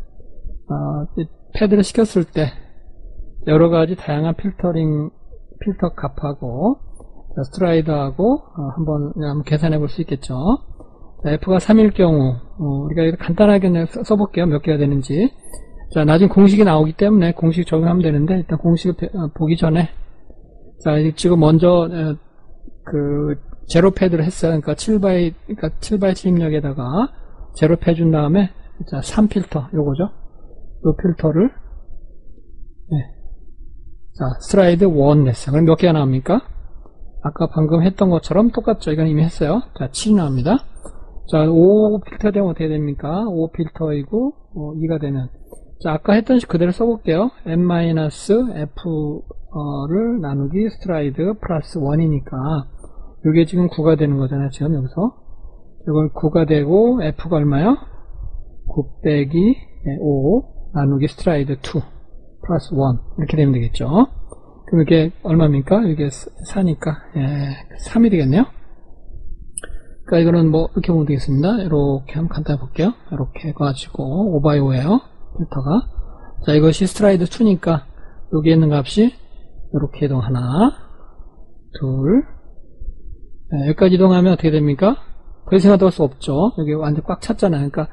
어, 패드를 시켰을 때 여러 가지 다양한 필터링 필터 값하고 stride하고 어, 한번, 한번 계산해 볼 수 있겠죠. 자, F가 3일 경우 어, 우리가 간단하게 써볼게요. 몇 개가 되는지. 자, 나중에 공식이 나오기 때문에 공식 적용하면 되는데 일단 공식을 어, 보기 전에 자, 지금 먼저 어, 그 제로 패드를 했어요. 그러니까 7 by 그러니까 7 by 7 입력에다가 제로 패 준 다음에 자, 3필터 요거죠. 요 필터를 네. 자, stride 1 냈어요. 그럼 몇 개가 나옵니까? 아까 방금 했던 것처럼 똑같죠. 이건 이미 했어요. 자, 7이 나옵니다. 자, 5 필터 되면 어떻게 됩니까? 5 필터이고 어, 2가 되면 자, 아까 했던 식 그대로 써볼게요. n-f를 나누기 stride 플러스 1이니까 이게 지금 9가 되는 거잖아요. 지금 여기서 이걸 9가 되고 f가 얼마요? 9 빼기 5 나누기 stride 2 플러스 1 이렇게 되면 되겠죠. 그럼 이게 얼마입니까? 이게 4니까 예, 3이 되겠네요. 그러니까 이거는 뭐 이렇게 보면 되겠습니다. 이렇게 한번 간단히 볼게요. 이렇게 해가지고 5x5예요. 필터가 자 이것이 stride 2니까 여기에 있는 값이 이렇게 이동 하나 둘 네, 여기까지 이동하면 어떻게 됩니까? 그렇게 생각할 수 없죠. 여기 완전 꽉 찼잖아요. 그러니까,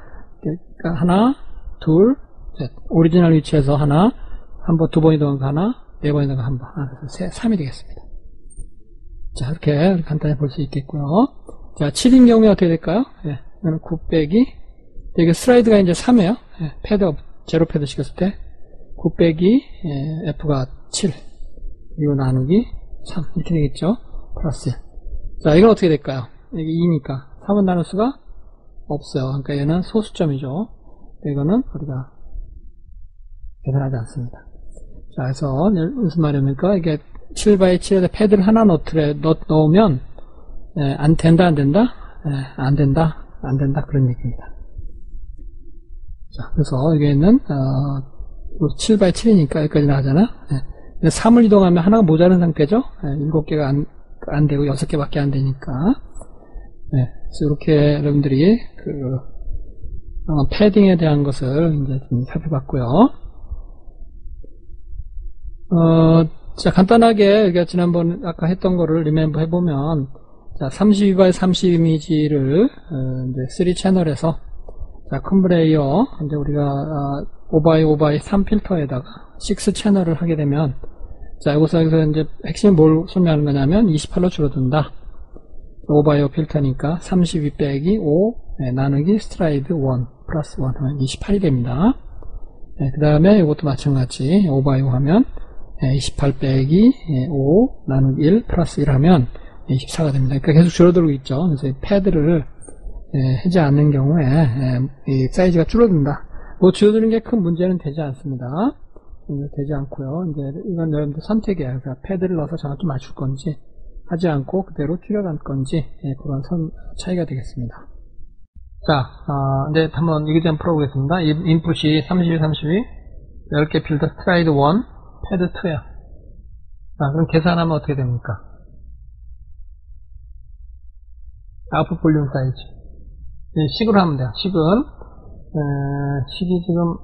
하나, 둘, 셋. 오리지널 위치에서 하나, 한 번, 두 번 이동한 하나, 네 번 이동한 한 번, 하나, 둘, 셋, 3이 되겠습니다. 자, 이렇게 간단히 볼 수 있겠고요. 자, 7인 경우에 어떻게 될까요? 예, 이거는 9 빼기, 이게 stride가 이제 3이에요. 예, 패드, 제로 패드 시켰을 때, 9 빼기, 예, F가 7, 그리고 나누기 3, 이렇게 되겠죠. 플러스 1. 자, 이건 어떻게 될까요? 이게 2니까 3은 나눌 수가 없어요. 그러니까 얘는 소수점이죠. 이거는 우리가 계산하지 않습니다. 자, 그래서 무슨 말입니까? 이게 7 by 7에다 패드를 하나 넣더래, 넣, 넣으면 예, 안 된다, 안 된다? 예, 안 된다, 안 된다 그런 얘기입니다. 자, 그래서 여기에는 어, 7 by 7이니까 여기까지 나가잖아. 예. 3을 이동하면 하나가 모자른 상태죠. 예, 7개가 안, 안 되고 6개밖에 안 되니까. 네, 그래서 이렇게 여러분들이 그 어, padding에 대한 것을 이제 좀 살펴봤고요. 어, 자 간단하게 우리가 지난번 아까 했던 거를 remember 해보면 자 32 by 30 이미지를 어, 이제 3 채널에서 자 conv layer 이제 우리가 어, 5 by 5 by 3 필터에다가 6 채널을 하게 되면 자 여기서 이제 핵심이 뭘 설명하는 거냐면 28로 줄어든다. 5 by 오 필터니까 32 빼기 5 네, 나누기 stride 1 플러스 1 하면 28이 됩니다. 네, 그 다음에 이것도 마찬가지 5 by 오 하면 네, 28 빼기 5 나누기 1 플러스 1 하면 24가 됩니다. 그러니까 계속 줄어들고 있죠. 그래서 패드를 하지 않는 경우에 사이즈가 줄어든다. 뭐 줄어드는 게 큰 문제는 되지 않습니다. 되지 않고요. 이제 이건 여러분들 선택이에요. 그러니까 패드를 넣어서 정확히 맞출 건지 하지 않고 그대로 줄여갈 건지 예, 그런 선 차이가 되겠습니다. 자, 어, 이제 한번 이거 좀 풀어보겠습니다. input이 32, 32, 10개 필터 stride 1, 패드 2야. 자, 그럼 계산하면 어떻게 됩니까? 아웃풋 볼륨 사이즈. 식으로 하면 돼요. 식은, 에, 식이 지금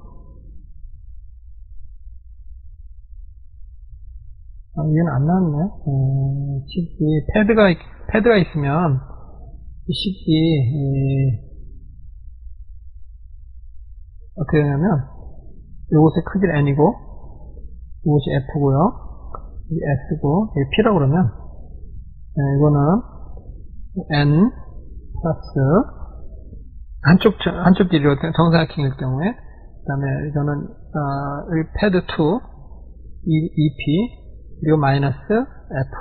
아, 얘는 안 나왔네. 어, 식기, 패드가, 패드가 있으면, 이 식기, 이, 어떻게 되냐면, 요것의 크기를 n이고, 요것이 f고요. 이 s고, 이 p라고 그러면, 네, 이거는 n 플러스, 한쪽, 한쪽 길이로 정사각형일 경우에, 그 다음에 이거는, 어, 패드 2, EP, 그리고 마이너스 F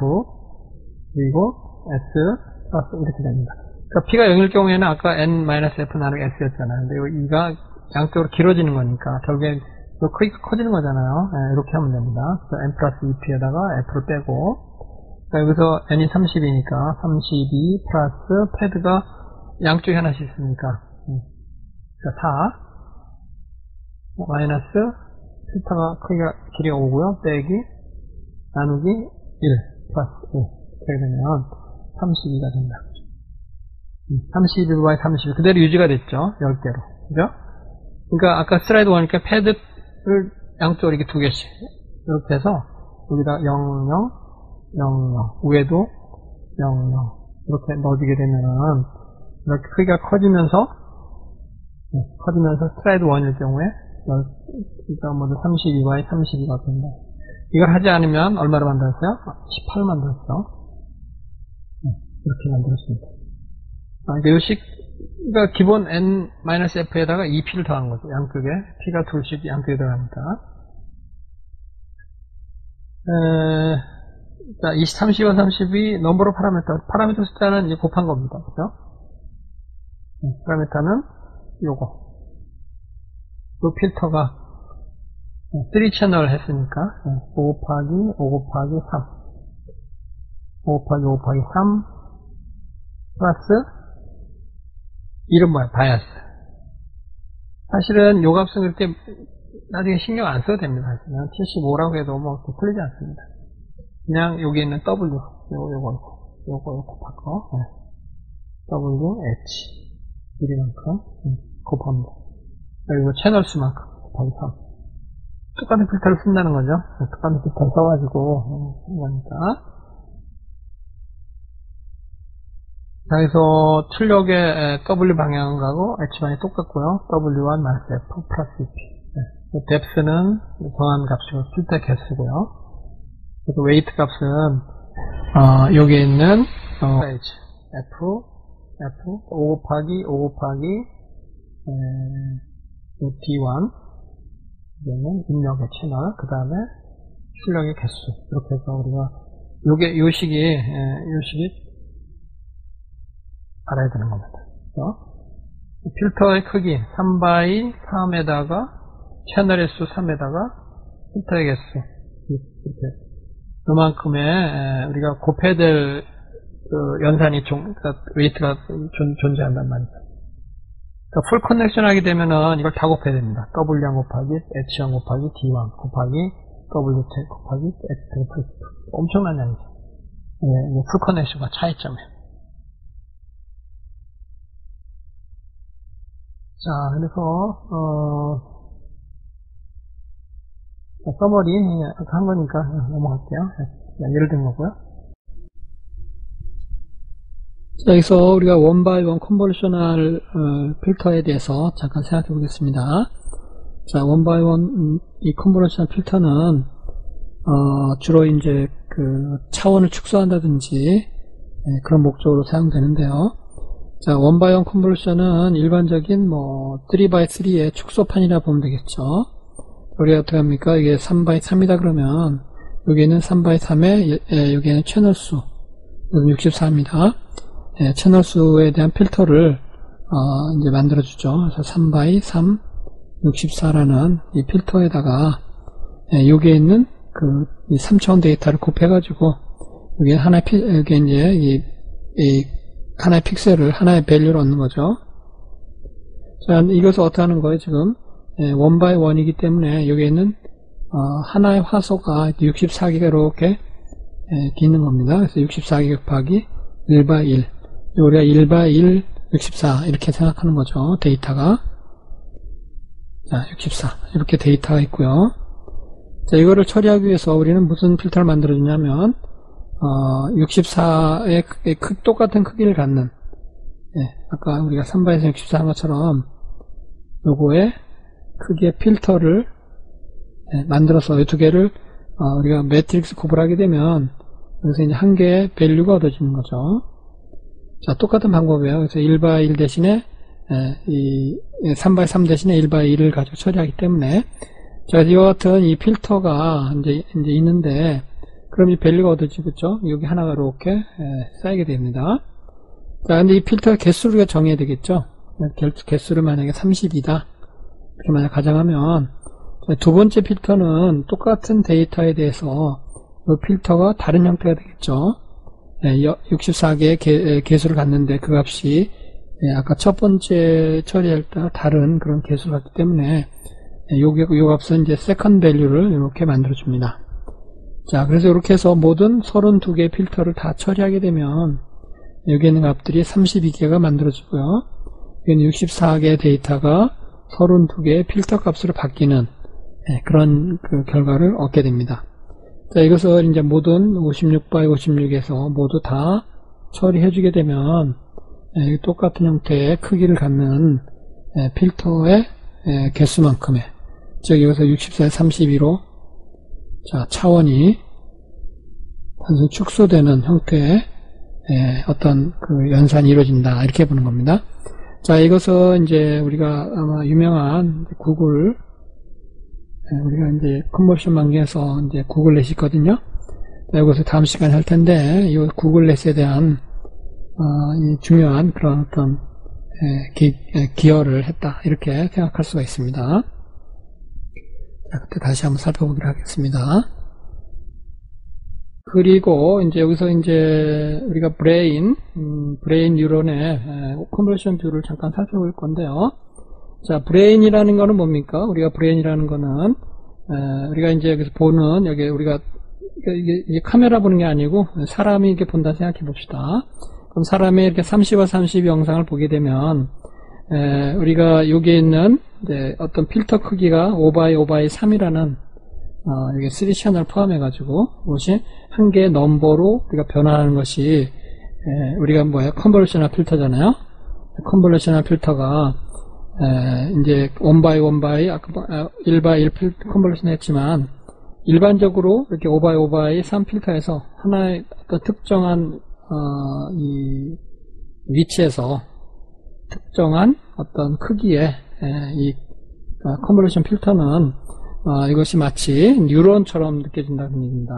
그리고 S 플러스 이렇게 됩니다. 그러니까 P가 0일 경우에는 아까 N 마이너스 F 나누기 S였잖아요. 근데 이 2가 양쪽으로 길어지는 거니까 결국엔 크기가 커지는 거잖아요. 네, 이렇게 하면 됩니다. N 플러스 2P에다가 F를 빼고 그러니까 여기서 N이 30이니까 32 플러스 패드가 양쪽에 하나씩 있으니까 음. 그러니까 4 마이너스 필터가 크기가 길이가 5고요. 빼기 나누기 1 플러스 5 이렇게 되면 32가 된다. 32 by 30 그대로 유지가 됐죠. 10개로. 그죠? 그러니까 아까 슬라이드 보니까 패드를 양쪽으로 이렇게 두 개씩 이렇게 해서 여기다 0, 0, 0, 0 위에도 0, 0 이렇게 넣어주게 되면은 이렇게 크기가 커지면서 네, 커지면서 슬라이드 1일 경우에 그러니까 모두 32by 32가 된다. 이걸 하지 않으면 얼마로 만들었어요? 18 만들었죠. 네, 이렇게 만들었습니다. 아, 그러니까 요식 그러니까 기본 n-f에다가 2p를 더한 거죠. 양쪽에 p가 둘씩 양쪽에 들어가니까. 에, 자, 20, 32와 32 넘버로 파라미터. 파라미터 숫자는 이제 곱한 겁니다. 그죠? 네, 파라미터는 요거. 그 필터가 3 채널 했으니까 5 곱하기 5 곱하기 3 5 곱하기 5 곱하기 3 플러스 이름 뭐야? 바이아스. 사실은 요 값은 그렇게 나중에 신경 안 써도 됩니다. 사실은 75라고 해도 뭐 틀리지 않습니다. 그냥 여기 있는 W 요거 요거 요거 요거 바꿔 네. W H 길이만큼 음, 곱합니다. 그리고 채널 수만큼 곱하기 3 똑같은 필터를 쓴다는 거죠. 네, 똑같은 필터를 써가지고 음, 거니까 자, 그래서 출력의 W 방향하고 H방향이 똑같고요. W1 마이너스 F 플러스 P. 네. depth는 정한 값이고 필터 개수고요. 그리고 weight 값은 어, 여기에 있는 어, F, F 5 곱하기 5 곱하기 에, D1 이거는 입력의 채널 그 다음에 출력의 개수 이렇게 해서 우리가 요게 요 식이 에, 요식이 알아야 되는 겁니다. 그렇죠? 필터의 크기 3바이 3에다가 채널의 수 3에다가 필터의 개수 이렇게 그만큼의 우리가 곱해야 될그 연산이 종, 그러니까 weight가 존, 존재한단 말이죠. 그러니까 full connection 하게 되면은 이걸 다 곱해야 됩니다. W1 곱하기 H1 곱하기 D1 곱하기 W 곱하기 X 플러스 엄청난 양이죠. 예, full connection과 차이점이에요. 자, 그래서, 어, summary 한 거니까 넘어갈게요. 예를 든 거고요. 자, 여기서 우리가 one by one convolutional 어, 필터에 대해서 잠깐 생각해 보겠습니다. 자, one by one 이 convolutional 필터는 어, 주로 이제 그 차원을 축소한다든지 예, 그런 목적으로 사용되는데요. 자, one by one convolution은 일반적인 뭐 3x3의 축소판이라 보면 되겠죠. 우리가 어떻게 합니까? 이게 3x3이다 그러면 여기는 3x3에 예, 여기에는 채널 수 여기 64입니다. 예, 채널 수에 대한 필터를 어, 이제 만들어 주죠. 그래서 3x3 64라는 이 필터에다가 예, 여기에 있는 그 3차원 데이터를 곱해가지고 여기 하나 피, 여기 이제 이, 이 하나의 픽셀을 하나의 밸류를 얻는 거죠. 자, 이것을 어떻게 하는 거예요, 지금? 예, one by one이기 때문에 여기 있는 어, 하나의 화소가 64개가 이렇게 예, 기는 겁니다. 그래서 64개 곱하기 1 by 1. 우리가 1 by 1, 64 이렇게 생각하는 거죠. 데이터가. 자, 64 이렇게 데이터가 있고요. 자, 이거를 처리하기 위해서 우리는 무슨 필터를 만들어주냐면 어, 64의 크기, 똑같은 크기를 갖는 예, 아까 우리가 3 by에서 64 한 것처럼 요거의 크기의 필터를 예, 만들어서 이 두 개를 어, 우리가 매트릭스 곱을 하게 되면 여기서 이제 한 개의 value가 얻어지는 거죠. 자, 똑같은 방법이에요. 그래서 1 by 1 대신에 예, 이 3 by 3 대신에 1 by 1을 가지고 처리하기 때문에 자, 이와 같은 이 필터가 이제, 이제 있는데 그럼 이 value가 얻어지겠죠? 여기 하나가 이렇게 예, 쌓이게 됩니다. 자, 근데 이 필터 개수를 우리가 정해야 되겠죠? 개수를 만약에 30이다. 이렇게 만약 가정하면 두 번째 필터는 똑같은 데이터에 대해서 이 필터가 다른 형태가 되겠죠. 64개의 계수를 갖는데 그 값이 예, 아까 첫 번째 처리할 때 다른 그런 계수를 갖기 때문에 요, 요 값은 이제 second value를 이렇게 만들어 줍니다. 자, 그래서 이렇게 해서 모든 32개의 필터를 다 처리하게 되면 여기 있는 값들이 32개가 만들어지고요. 여기는 64개의 데이터가 32개의 필터 값으로 바뀌는 예, 그런 그 결과를 얻게 됩니다. 자, 이것을 이제 모든 56 by 56에서 모두 다 처리해 주게 되면 예, 똑같은 형태의 크기를 갖는 예, 필터의 예, 개수만큼의 즉 여기서 64에 32로 자 차원이 단순 축소되는 형태의 예, 어떤 그 연산이 이루어진다 이렇게 보는 겁니다. 자 이것은 이제 우리가 아마 유명한 구글 예, 우리가 이제 컨버션 만기에서 이제 구글넷이 있거든요. 자, 이것을 다음 시간에 할 텐데 이 구글넷에 대한 어, 이 중요한 그런 어떤 예, 기, 예, 기여를 했다 이렇게 생각할 수가 있습니다. 자, 그때 다시 한번 살펴보도록 하겠습니다. 그리고 이제 여기서 이제 우리가 brain, 음, brain 뉴런의 convolution view를 잠깐 살펴볼 건데요. 자, brain이라는 거는 뭡니까? 우리가 brain이라는 거는 에, 우리가 이제 여기서 보는 여기 우리가 이게, 이게 카메라 보는 게 아니고 사람이 이렇게 본다 생각해 봅시다. 그럼 사람의 이렇게 32와 32 영상을 보게 되면 에, 우리가 여기에 있는 어떤 필터 크기가 5 by 5 by 3이라는 어, 여기 3 채널 포함해 가지고 이것이 한 개의 넘버로 우리가 변화하는 것이 에, 우리가 뭐야 convolutional 필터잖아요. convolutional 필터가 에, 이제 1 by 1 by 아까 1 by 1 convolution 했지만 일반적으로 이렇게 5 by 5 by 3 필터에서 하나의 어떤 특정한 어, 이 위치에서 특정한 어떤 크기의 에, 이 convolution 필터는 어, 이것이 마치 뉴런처럼 느껴진다는 얘기입니다.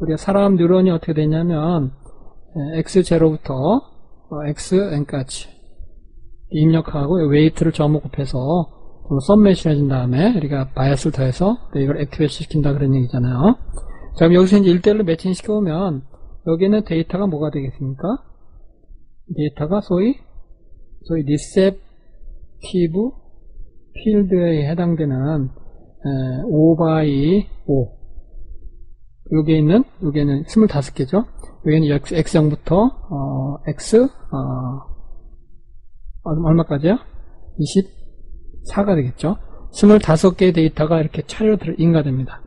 우리가 사람 뉴런이 어떻게 되냐면 x0부터 어, xn까지 입력하고 weight를 점을 곱해서 summation 해준 다음에 우리가 bias를 더해서 이걸 activation 시킨다 그런 얘기잖아요. 자 그럼 여기서 이제 1대1로 매칭 시켜보면 여기는 데이터가 뭐가 되겠습니까? 데이터가 소위 소위 receptive field에 해당되는 5 by 5 여기에 있는 여기에는 25개죠. 여기는 x0부터 어, x 어, 얼마까지요? 24가 되겠죠. 25개의 데이터가 이렇게 차례로 인가됩니다.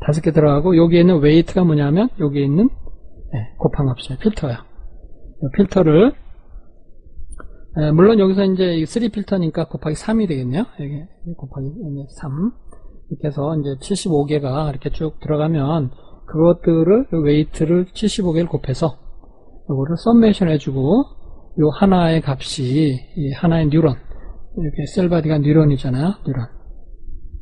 5개 들어가고 여기에는 weight가 뭐냐면 여기에 있는 네, 곱한 값이에요. 필터야. 필터를 에, 물론 여기서 이제 3 필터니까 곱하기 3이 되겠네요. 여기 곱하기 3 이렇게 해서 이제 75개가 이렇게 쭉 들어가면 그것들을 weight를 75개를 곱해서 이거를 summation 해주고 요 하나의 값이 하나의 뉴런 이렇게 cell body가 뉴런이잖아요. 뉴런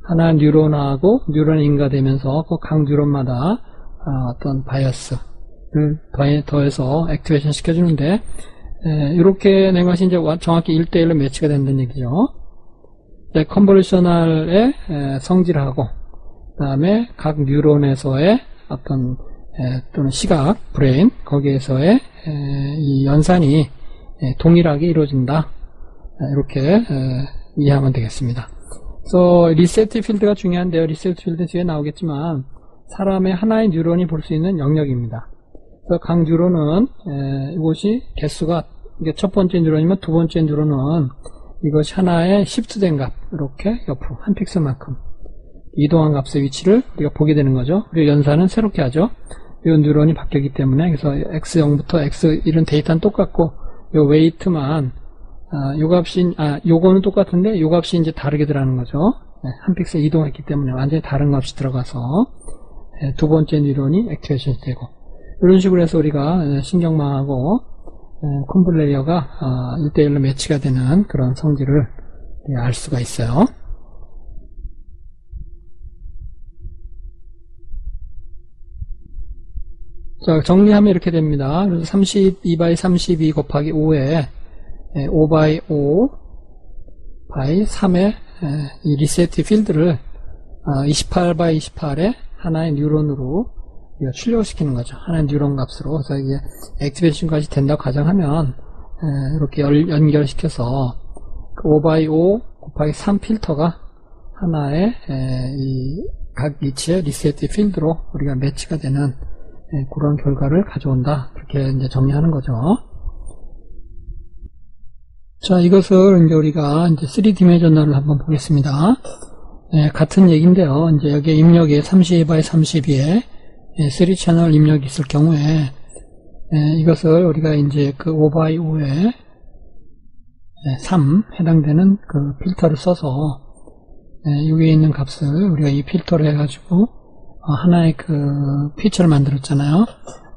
하나의 뉴런하고 뉴런이 인가되면서 그 각 뉴런마다 아, 어떤 bias를 더해서 activation 시켜주는데 이렇게 낸 것이 이제 정확히 1대1로 매치가 된다는 얘기죠. convolutional의 성질하고 그 다음에 각 뉴런에서의 어떤 또는 시각, brain 거기에서의 이 연산이 동일하게 이루어진다 이렇게 이해하면 되겠습니다. 그래서 receptive field가 중요한데요. receptive field 뒤에 나오겠지만 사람의 하나의 뉴런이 볼 수 있는 영역입니다. 그래서 각 뉴런은 이것이 개수가 첫 번째 뉴런이면 두 번째 뉴런은 이것이 하나의 shift된 값 이렇게 옆으로 한 픽셀만큼 이동한 값의 위치를 우리가 보게 되는 거죠. 그리고 연산은 새롭게 하죠. 이 뉴런이 바뀌었기 때문에 그래서 x0부터 x1은 데이터는 똑같고 이 weight만 아, 요 값이 아 요거는 똑같은데 요 값이 이제 다르게 들어가는 거죠. 네, 한 픽셀 이동했기 때문에 완전히 다른 값이 들어가서 네, 두 번째 뉴런이 activation이 되고 이런 식으로 해서 우리가 네, 신경망하고 conv layer가 1대1로 아, 매치가 되는 그런 성질을 알 수가 있어요. 자, 정리하면 이렇게 됩니다. 그래서 32by 32 곱하기 5에 5by 5 by 3의 이 리세트 필드를 28by 28의 하나의 뉴런으로 출력시키는 거죠. 하나의 뉴런 값으로. 그래서 이게 액티베이션까지 된다고 가정하면 이렇게 연결시켜서 5by 그5 곱하기 3 필터가 하나의 각 위치의 리세트 필드로 우리가 매치가 되는 그런 결과를 가져온다. 그렇게 이제 정리하는 거죠. 자, 이것을 이제 우리가 이제 3디메이저널을 한번 보겠습니다. 네, 같은 얘기인데요. 이제 여기 입력에 32by 32에 3채널 입력이 있을 경우에 네, 이것을 우리가 이제 그 5by 5에 3 해당되는 그 필터를 써서 네, 여기에 있는 값을 우리가 이 필터를 해가지고 어, 하나의 그 feature를 만들었잖아요.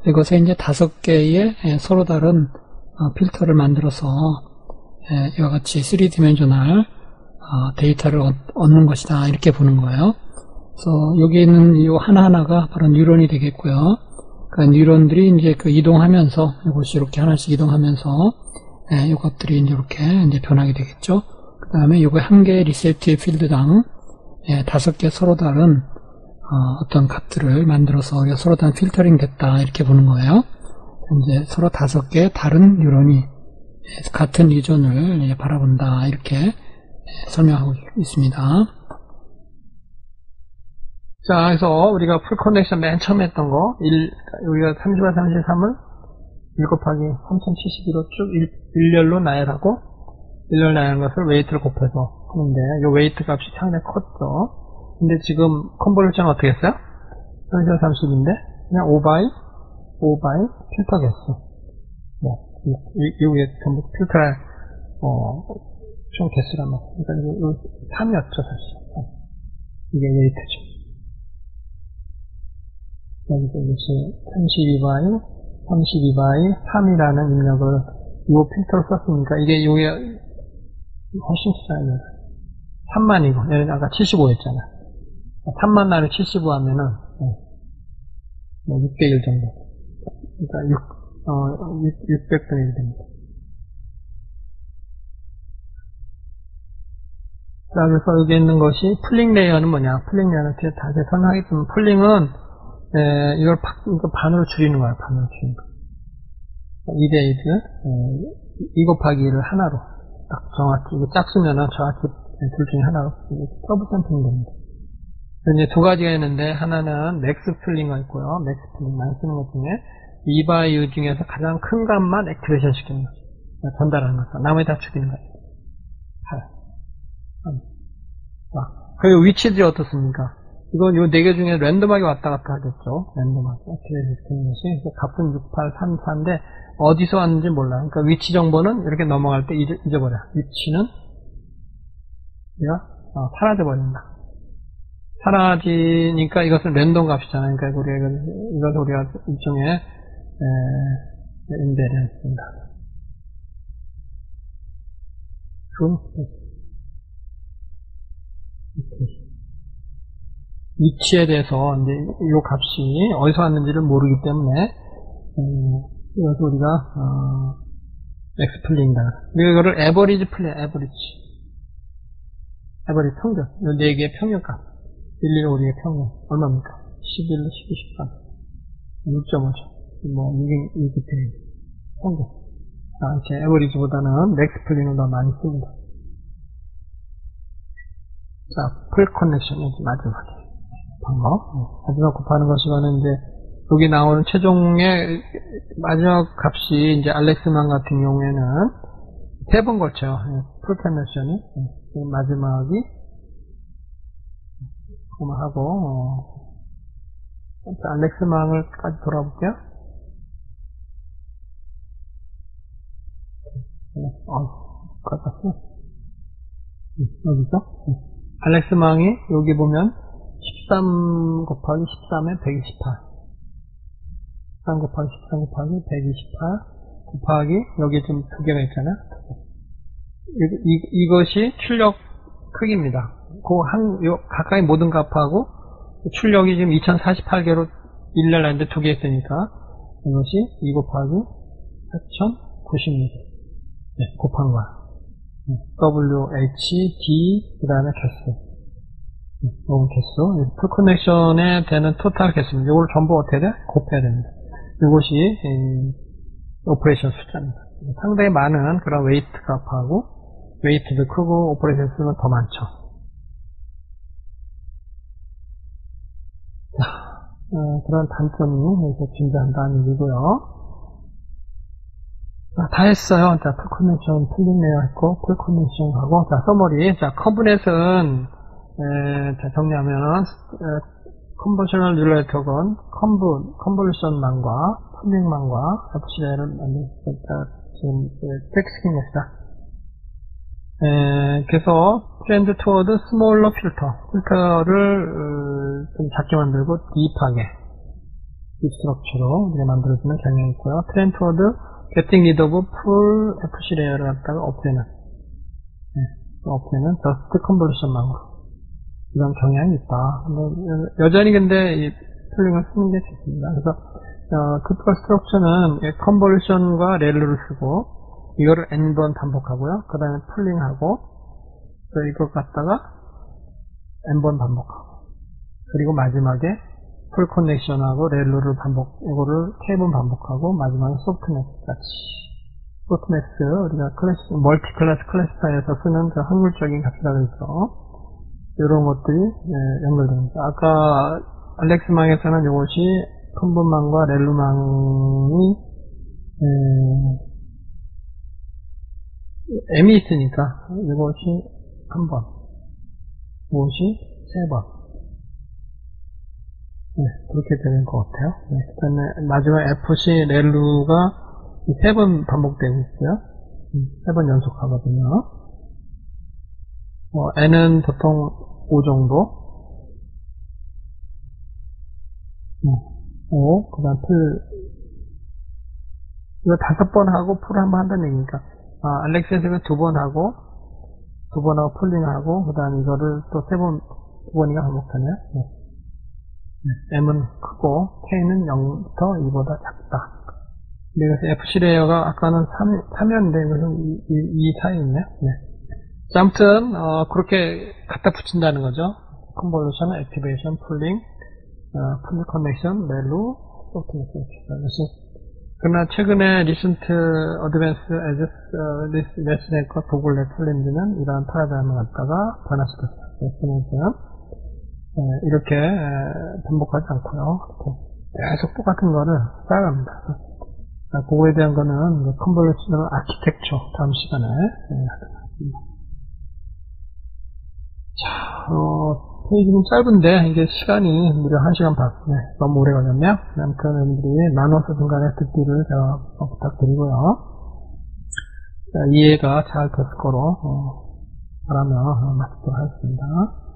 이것에 이제 다섯 개의 서로 다른 어, 필터를 만들어서 이와 같이 3 dimensional 어, 데이터를 얻는 것이다 이렇게 보는 거예요. 그래서 여기 있는 이 하나하나가 바로 뉴런이 되겠고요. 그 뉴런들이 이제 그 이동하면서 이것이 이렇게 하나씩 이동하면서 이것들이 이제 이렇게 이제 변하게 되겠죠. 그 다음에 이거 한 개의 receptive field당 다섯 개 서로 다른 어떤 값들을 만들어서 서로 다른 필터링 됐다 이렇게 보는 거예요. 이제 서로 다섯 개 다른 뉴런이 같은 region을 바라본다 이렇게 설명하고 있습니다. 자, 그래서 우리가 full connection 맨 처음 했던 거, 1, 우리가 30와 33을 1 곱하기 3072로 쭉 일, 일렬로 나열하고, 일렬 나열한 것을 weight를 곱해서 하는데, 이 weight 값이 상당히 컸죠. 근데 지금 convolution은 어떻게 했어요? 30와 30인데, 그냥 5 by, 5 by 필터 개수. 네, 이, 이, 위에 전부 필터의, 어, 총 개수란 말이에요. 그러니까 이거 3이었죠, 사실. 이게 weight죠. 여기서 이것이 32 by, 32 by 3이라는 입력을 이 필터를 썼으니까 이게 요게 훨씬 싸요. 3만이고, 얘는 아까 75였잖아. 3만 나누기 75 하면은, 뭐 6대 1 정도. 그러니까 6, 어, 6, 600분의 1 됩니다. 자, 그래서 여기 있는 것이 pooling layer는 뭐냐? pooling layer는 뒤에 다시 설명하겠지만, pooling은 에, 이걸 파, 이거 반으로 줄이는 거야, 반으로 줄이는 거. 2대 1을, 2 곱하기 1을 하나로, 딱 정확히, 짝수면은 정확히 둘 중에 하나로, sub sampling 됩니다. 이제 두 가지가 있는데, 하나는 max pooling가 있고요. max pooling 많이 쓰는 것 중에, 2 by 2 중에서 가장 큰 값만 activation 시키는 거죠. 전달하는 거죠. 나머지 다 죽이는 거죠. 8. 자, 그리고 위치들이 어떻습니까? 이건 요 네 개 중에 랜덤하게 왔다 갔다 하겠죠. 랜덤하게. 액티베이션 시키는 것이. 값은 6, 8, 3, 4인데, 어디서 왔는지 몰라. 그러니까 위치 정보는 이렇게 넘어갈 때 잊어버려. 위치는, 우리가, 어, 사라져버린다. 사라지니까 이것은 랜덤 값이잖아요. 그러니까 우리가, 이것을 우리가 일종의, invariance입니다. 그 위치에 대해서 이제 이 값이 어디서 왔는지를 모르기 때문에 음, 이것을 우리가 어, explain한다. 이거를 average pooling, average, average 평균, 이 네 개의 평균값, 1, 2, 5, 6의 평균 얼마입니까? 11, 12, 13, 6.5죠. 뭐, 이게, 이게 평균. 자, 이렇게 average보다는 max pooling을 더 많이 씁니다. 자, full connection이 마지막에. 방법. 마지막 곱하는 것이면은 이제, 여기 나오는 최종의 마지막 값이 이제 알렉스망 같은 경우에는 세번 거쳐. full connection이. 마지막이, 하고, 어, 알렉스 망을까지 돌아볼게요. 어, 가깝어. 여기죠? 알렉스 망이 여기 보면 13 곱하기 13에 128. 13 곱하기 13 곱하기 128 곱하기 여기 지금 두 개가 있잖아. 이, 이, 이것이 출력 크기입니다. 그 한, 요, 가까이 모든 값하고 출력이 지금 2048개로 일날 하는데 두 개 있으니까 이것이 2 곱하기 4096. 네, 곱한 거야. W, H, D, 그 다음에 개수. 네, 개수. 풀 커넥션에 되는 토탈 개수입니다. 이걸 전부 어떻게 돼? 곱해야 됩니다. 이것이, operation 숫자입니다. 상당히 많은 그런 weight 값하고, weight도 크고, operation 수는 더 많죠. 자, 어, 그런 단점이 여기서 존재한다는 얘기고요. 자, 다 했어요. 자, full connection pooling layer 했고, full connection 하고, 자, summary. 자, ConvNet은, 에, 자, 정리하면, 컨버셔널 뉴럴네트워크는 컨브, 컨볼루션망과 풀링망과 FC를 만들었다. 지금, stacking입니다. 그래서, trend toward smaller filter. 필터를, 어, 좀 작게 만들고, deep하게, deep structure로 만들어주는 경향이 있고요. trend toward getting rid of full FC layer를 갖다가 없애는, 네, 없애는 just convolution망으로. 이런 경향이 있다. 여전히 근데 이 pooling을 쓰는 게 좋습니다. 그래서 어, typical structure는 convolution과 ReLU를 쓰고 이거를 n번 반복하고요. 그 다음에 pooling하고 또 이걸 갖다가 n번 반복하고 그리고 마지막에 full connection하고 ReLU를 반복 이거를 k번 반복하고 마지막에 softmax 같이 softmax 우리가 class multi class classify에서 쓰는 그 확률적인 값이라고 했죠. 이런 것들이 예, 연결됩니다. 아까 알렉스망에서는 이것이 conv망과 ReLU망이 예, M이 있으니까 이것이 한 번, 이것이 세 번. 네, 그렇게 되는 것 같아요. 네, 그 다음에 마지막 FC ReLU가 세 번 반복되고 있어요. 음, 세번 연속하거든요. 어, n은 보통 5 정도. 5, 그 다음 풀, 이거 다섯 번 하고 풀 한 번 한다는 얘기니까, 아, 알렉스에서는 두번 하고, 두 번 하고 pooling하고, 그 다음 이거를 또 세 번, 두 번이가 반복하네요. 네. 네. M은 크고, K는 0부터 2보다 작다. 그래서 FC layer가 아까는 3, 3이었는데, 이것은 2, 2, 2 사이에 있네요. 네. 자, 아무튼, 어, 그렇게 갖다 붙인다는 거죠. convolution, activation, pooling, 어, full connection, ReLU, softmax 그러나 최근에 recent advance as ResNet과 GoogLeNet은 이러한 파라다임을 갖다가 변화시켰어요. ResNet은 이렇게 반복하지 않고요. 계속 똑같은 거를 쌓아갑니다. 그거에 대한 거는 convolution architecture 다음 시간에 하도록 하겠습니다. 자, 어, 페이지는 짧은데, 이게 시간이 무려 1시간 반. 네, 너무 오래 걸렸네요. 아무튼 여러분들이 나눠서 중간에 듣기를 제가 부탁드리고요. 자, 이해가 잘 됐을 거로, 어, 바라며 마치도록 하겠습니다.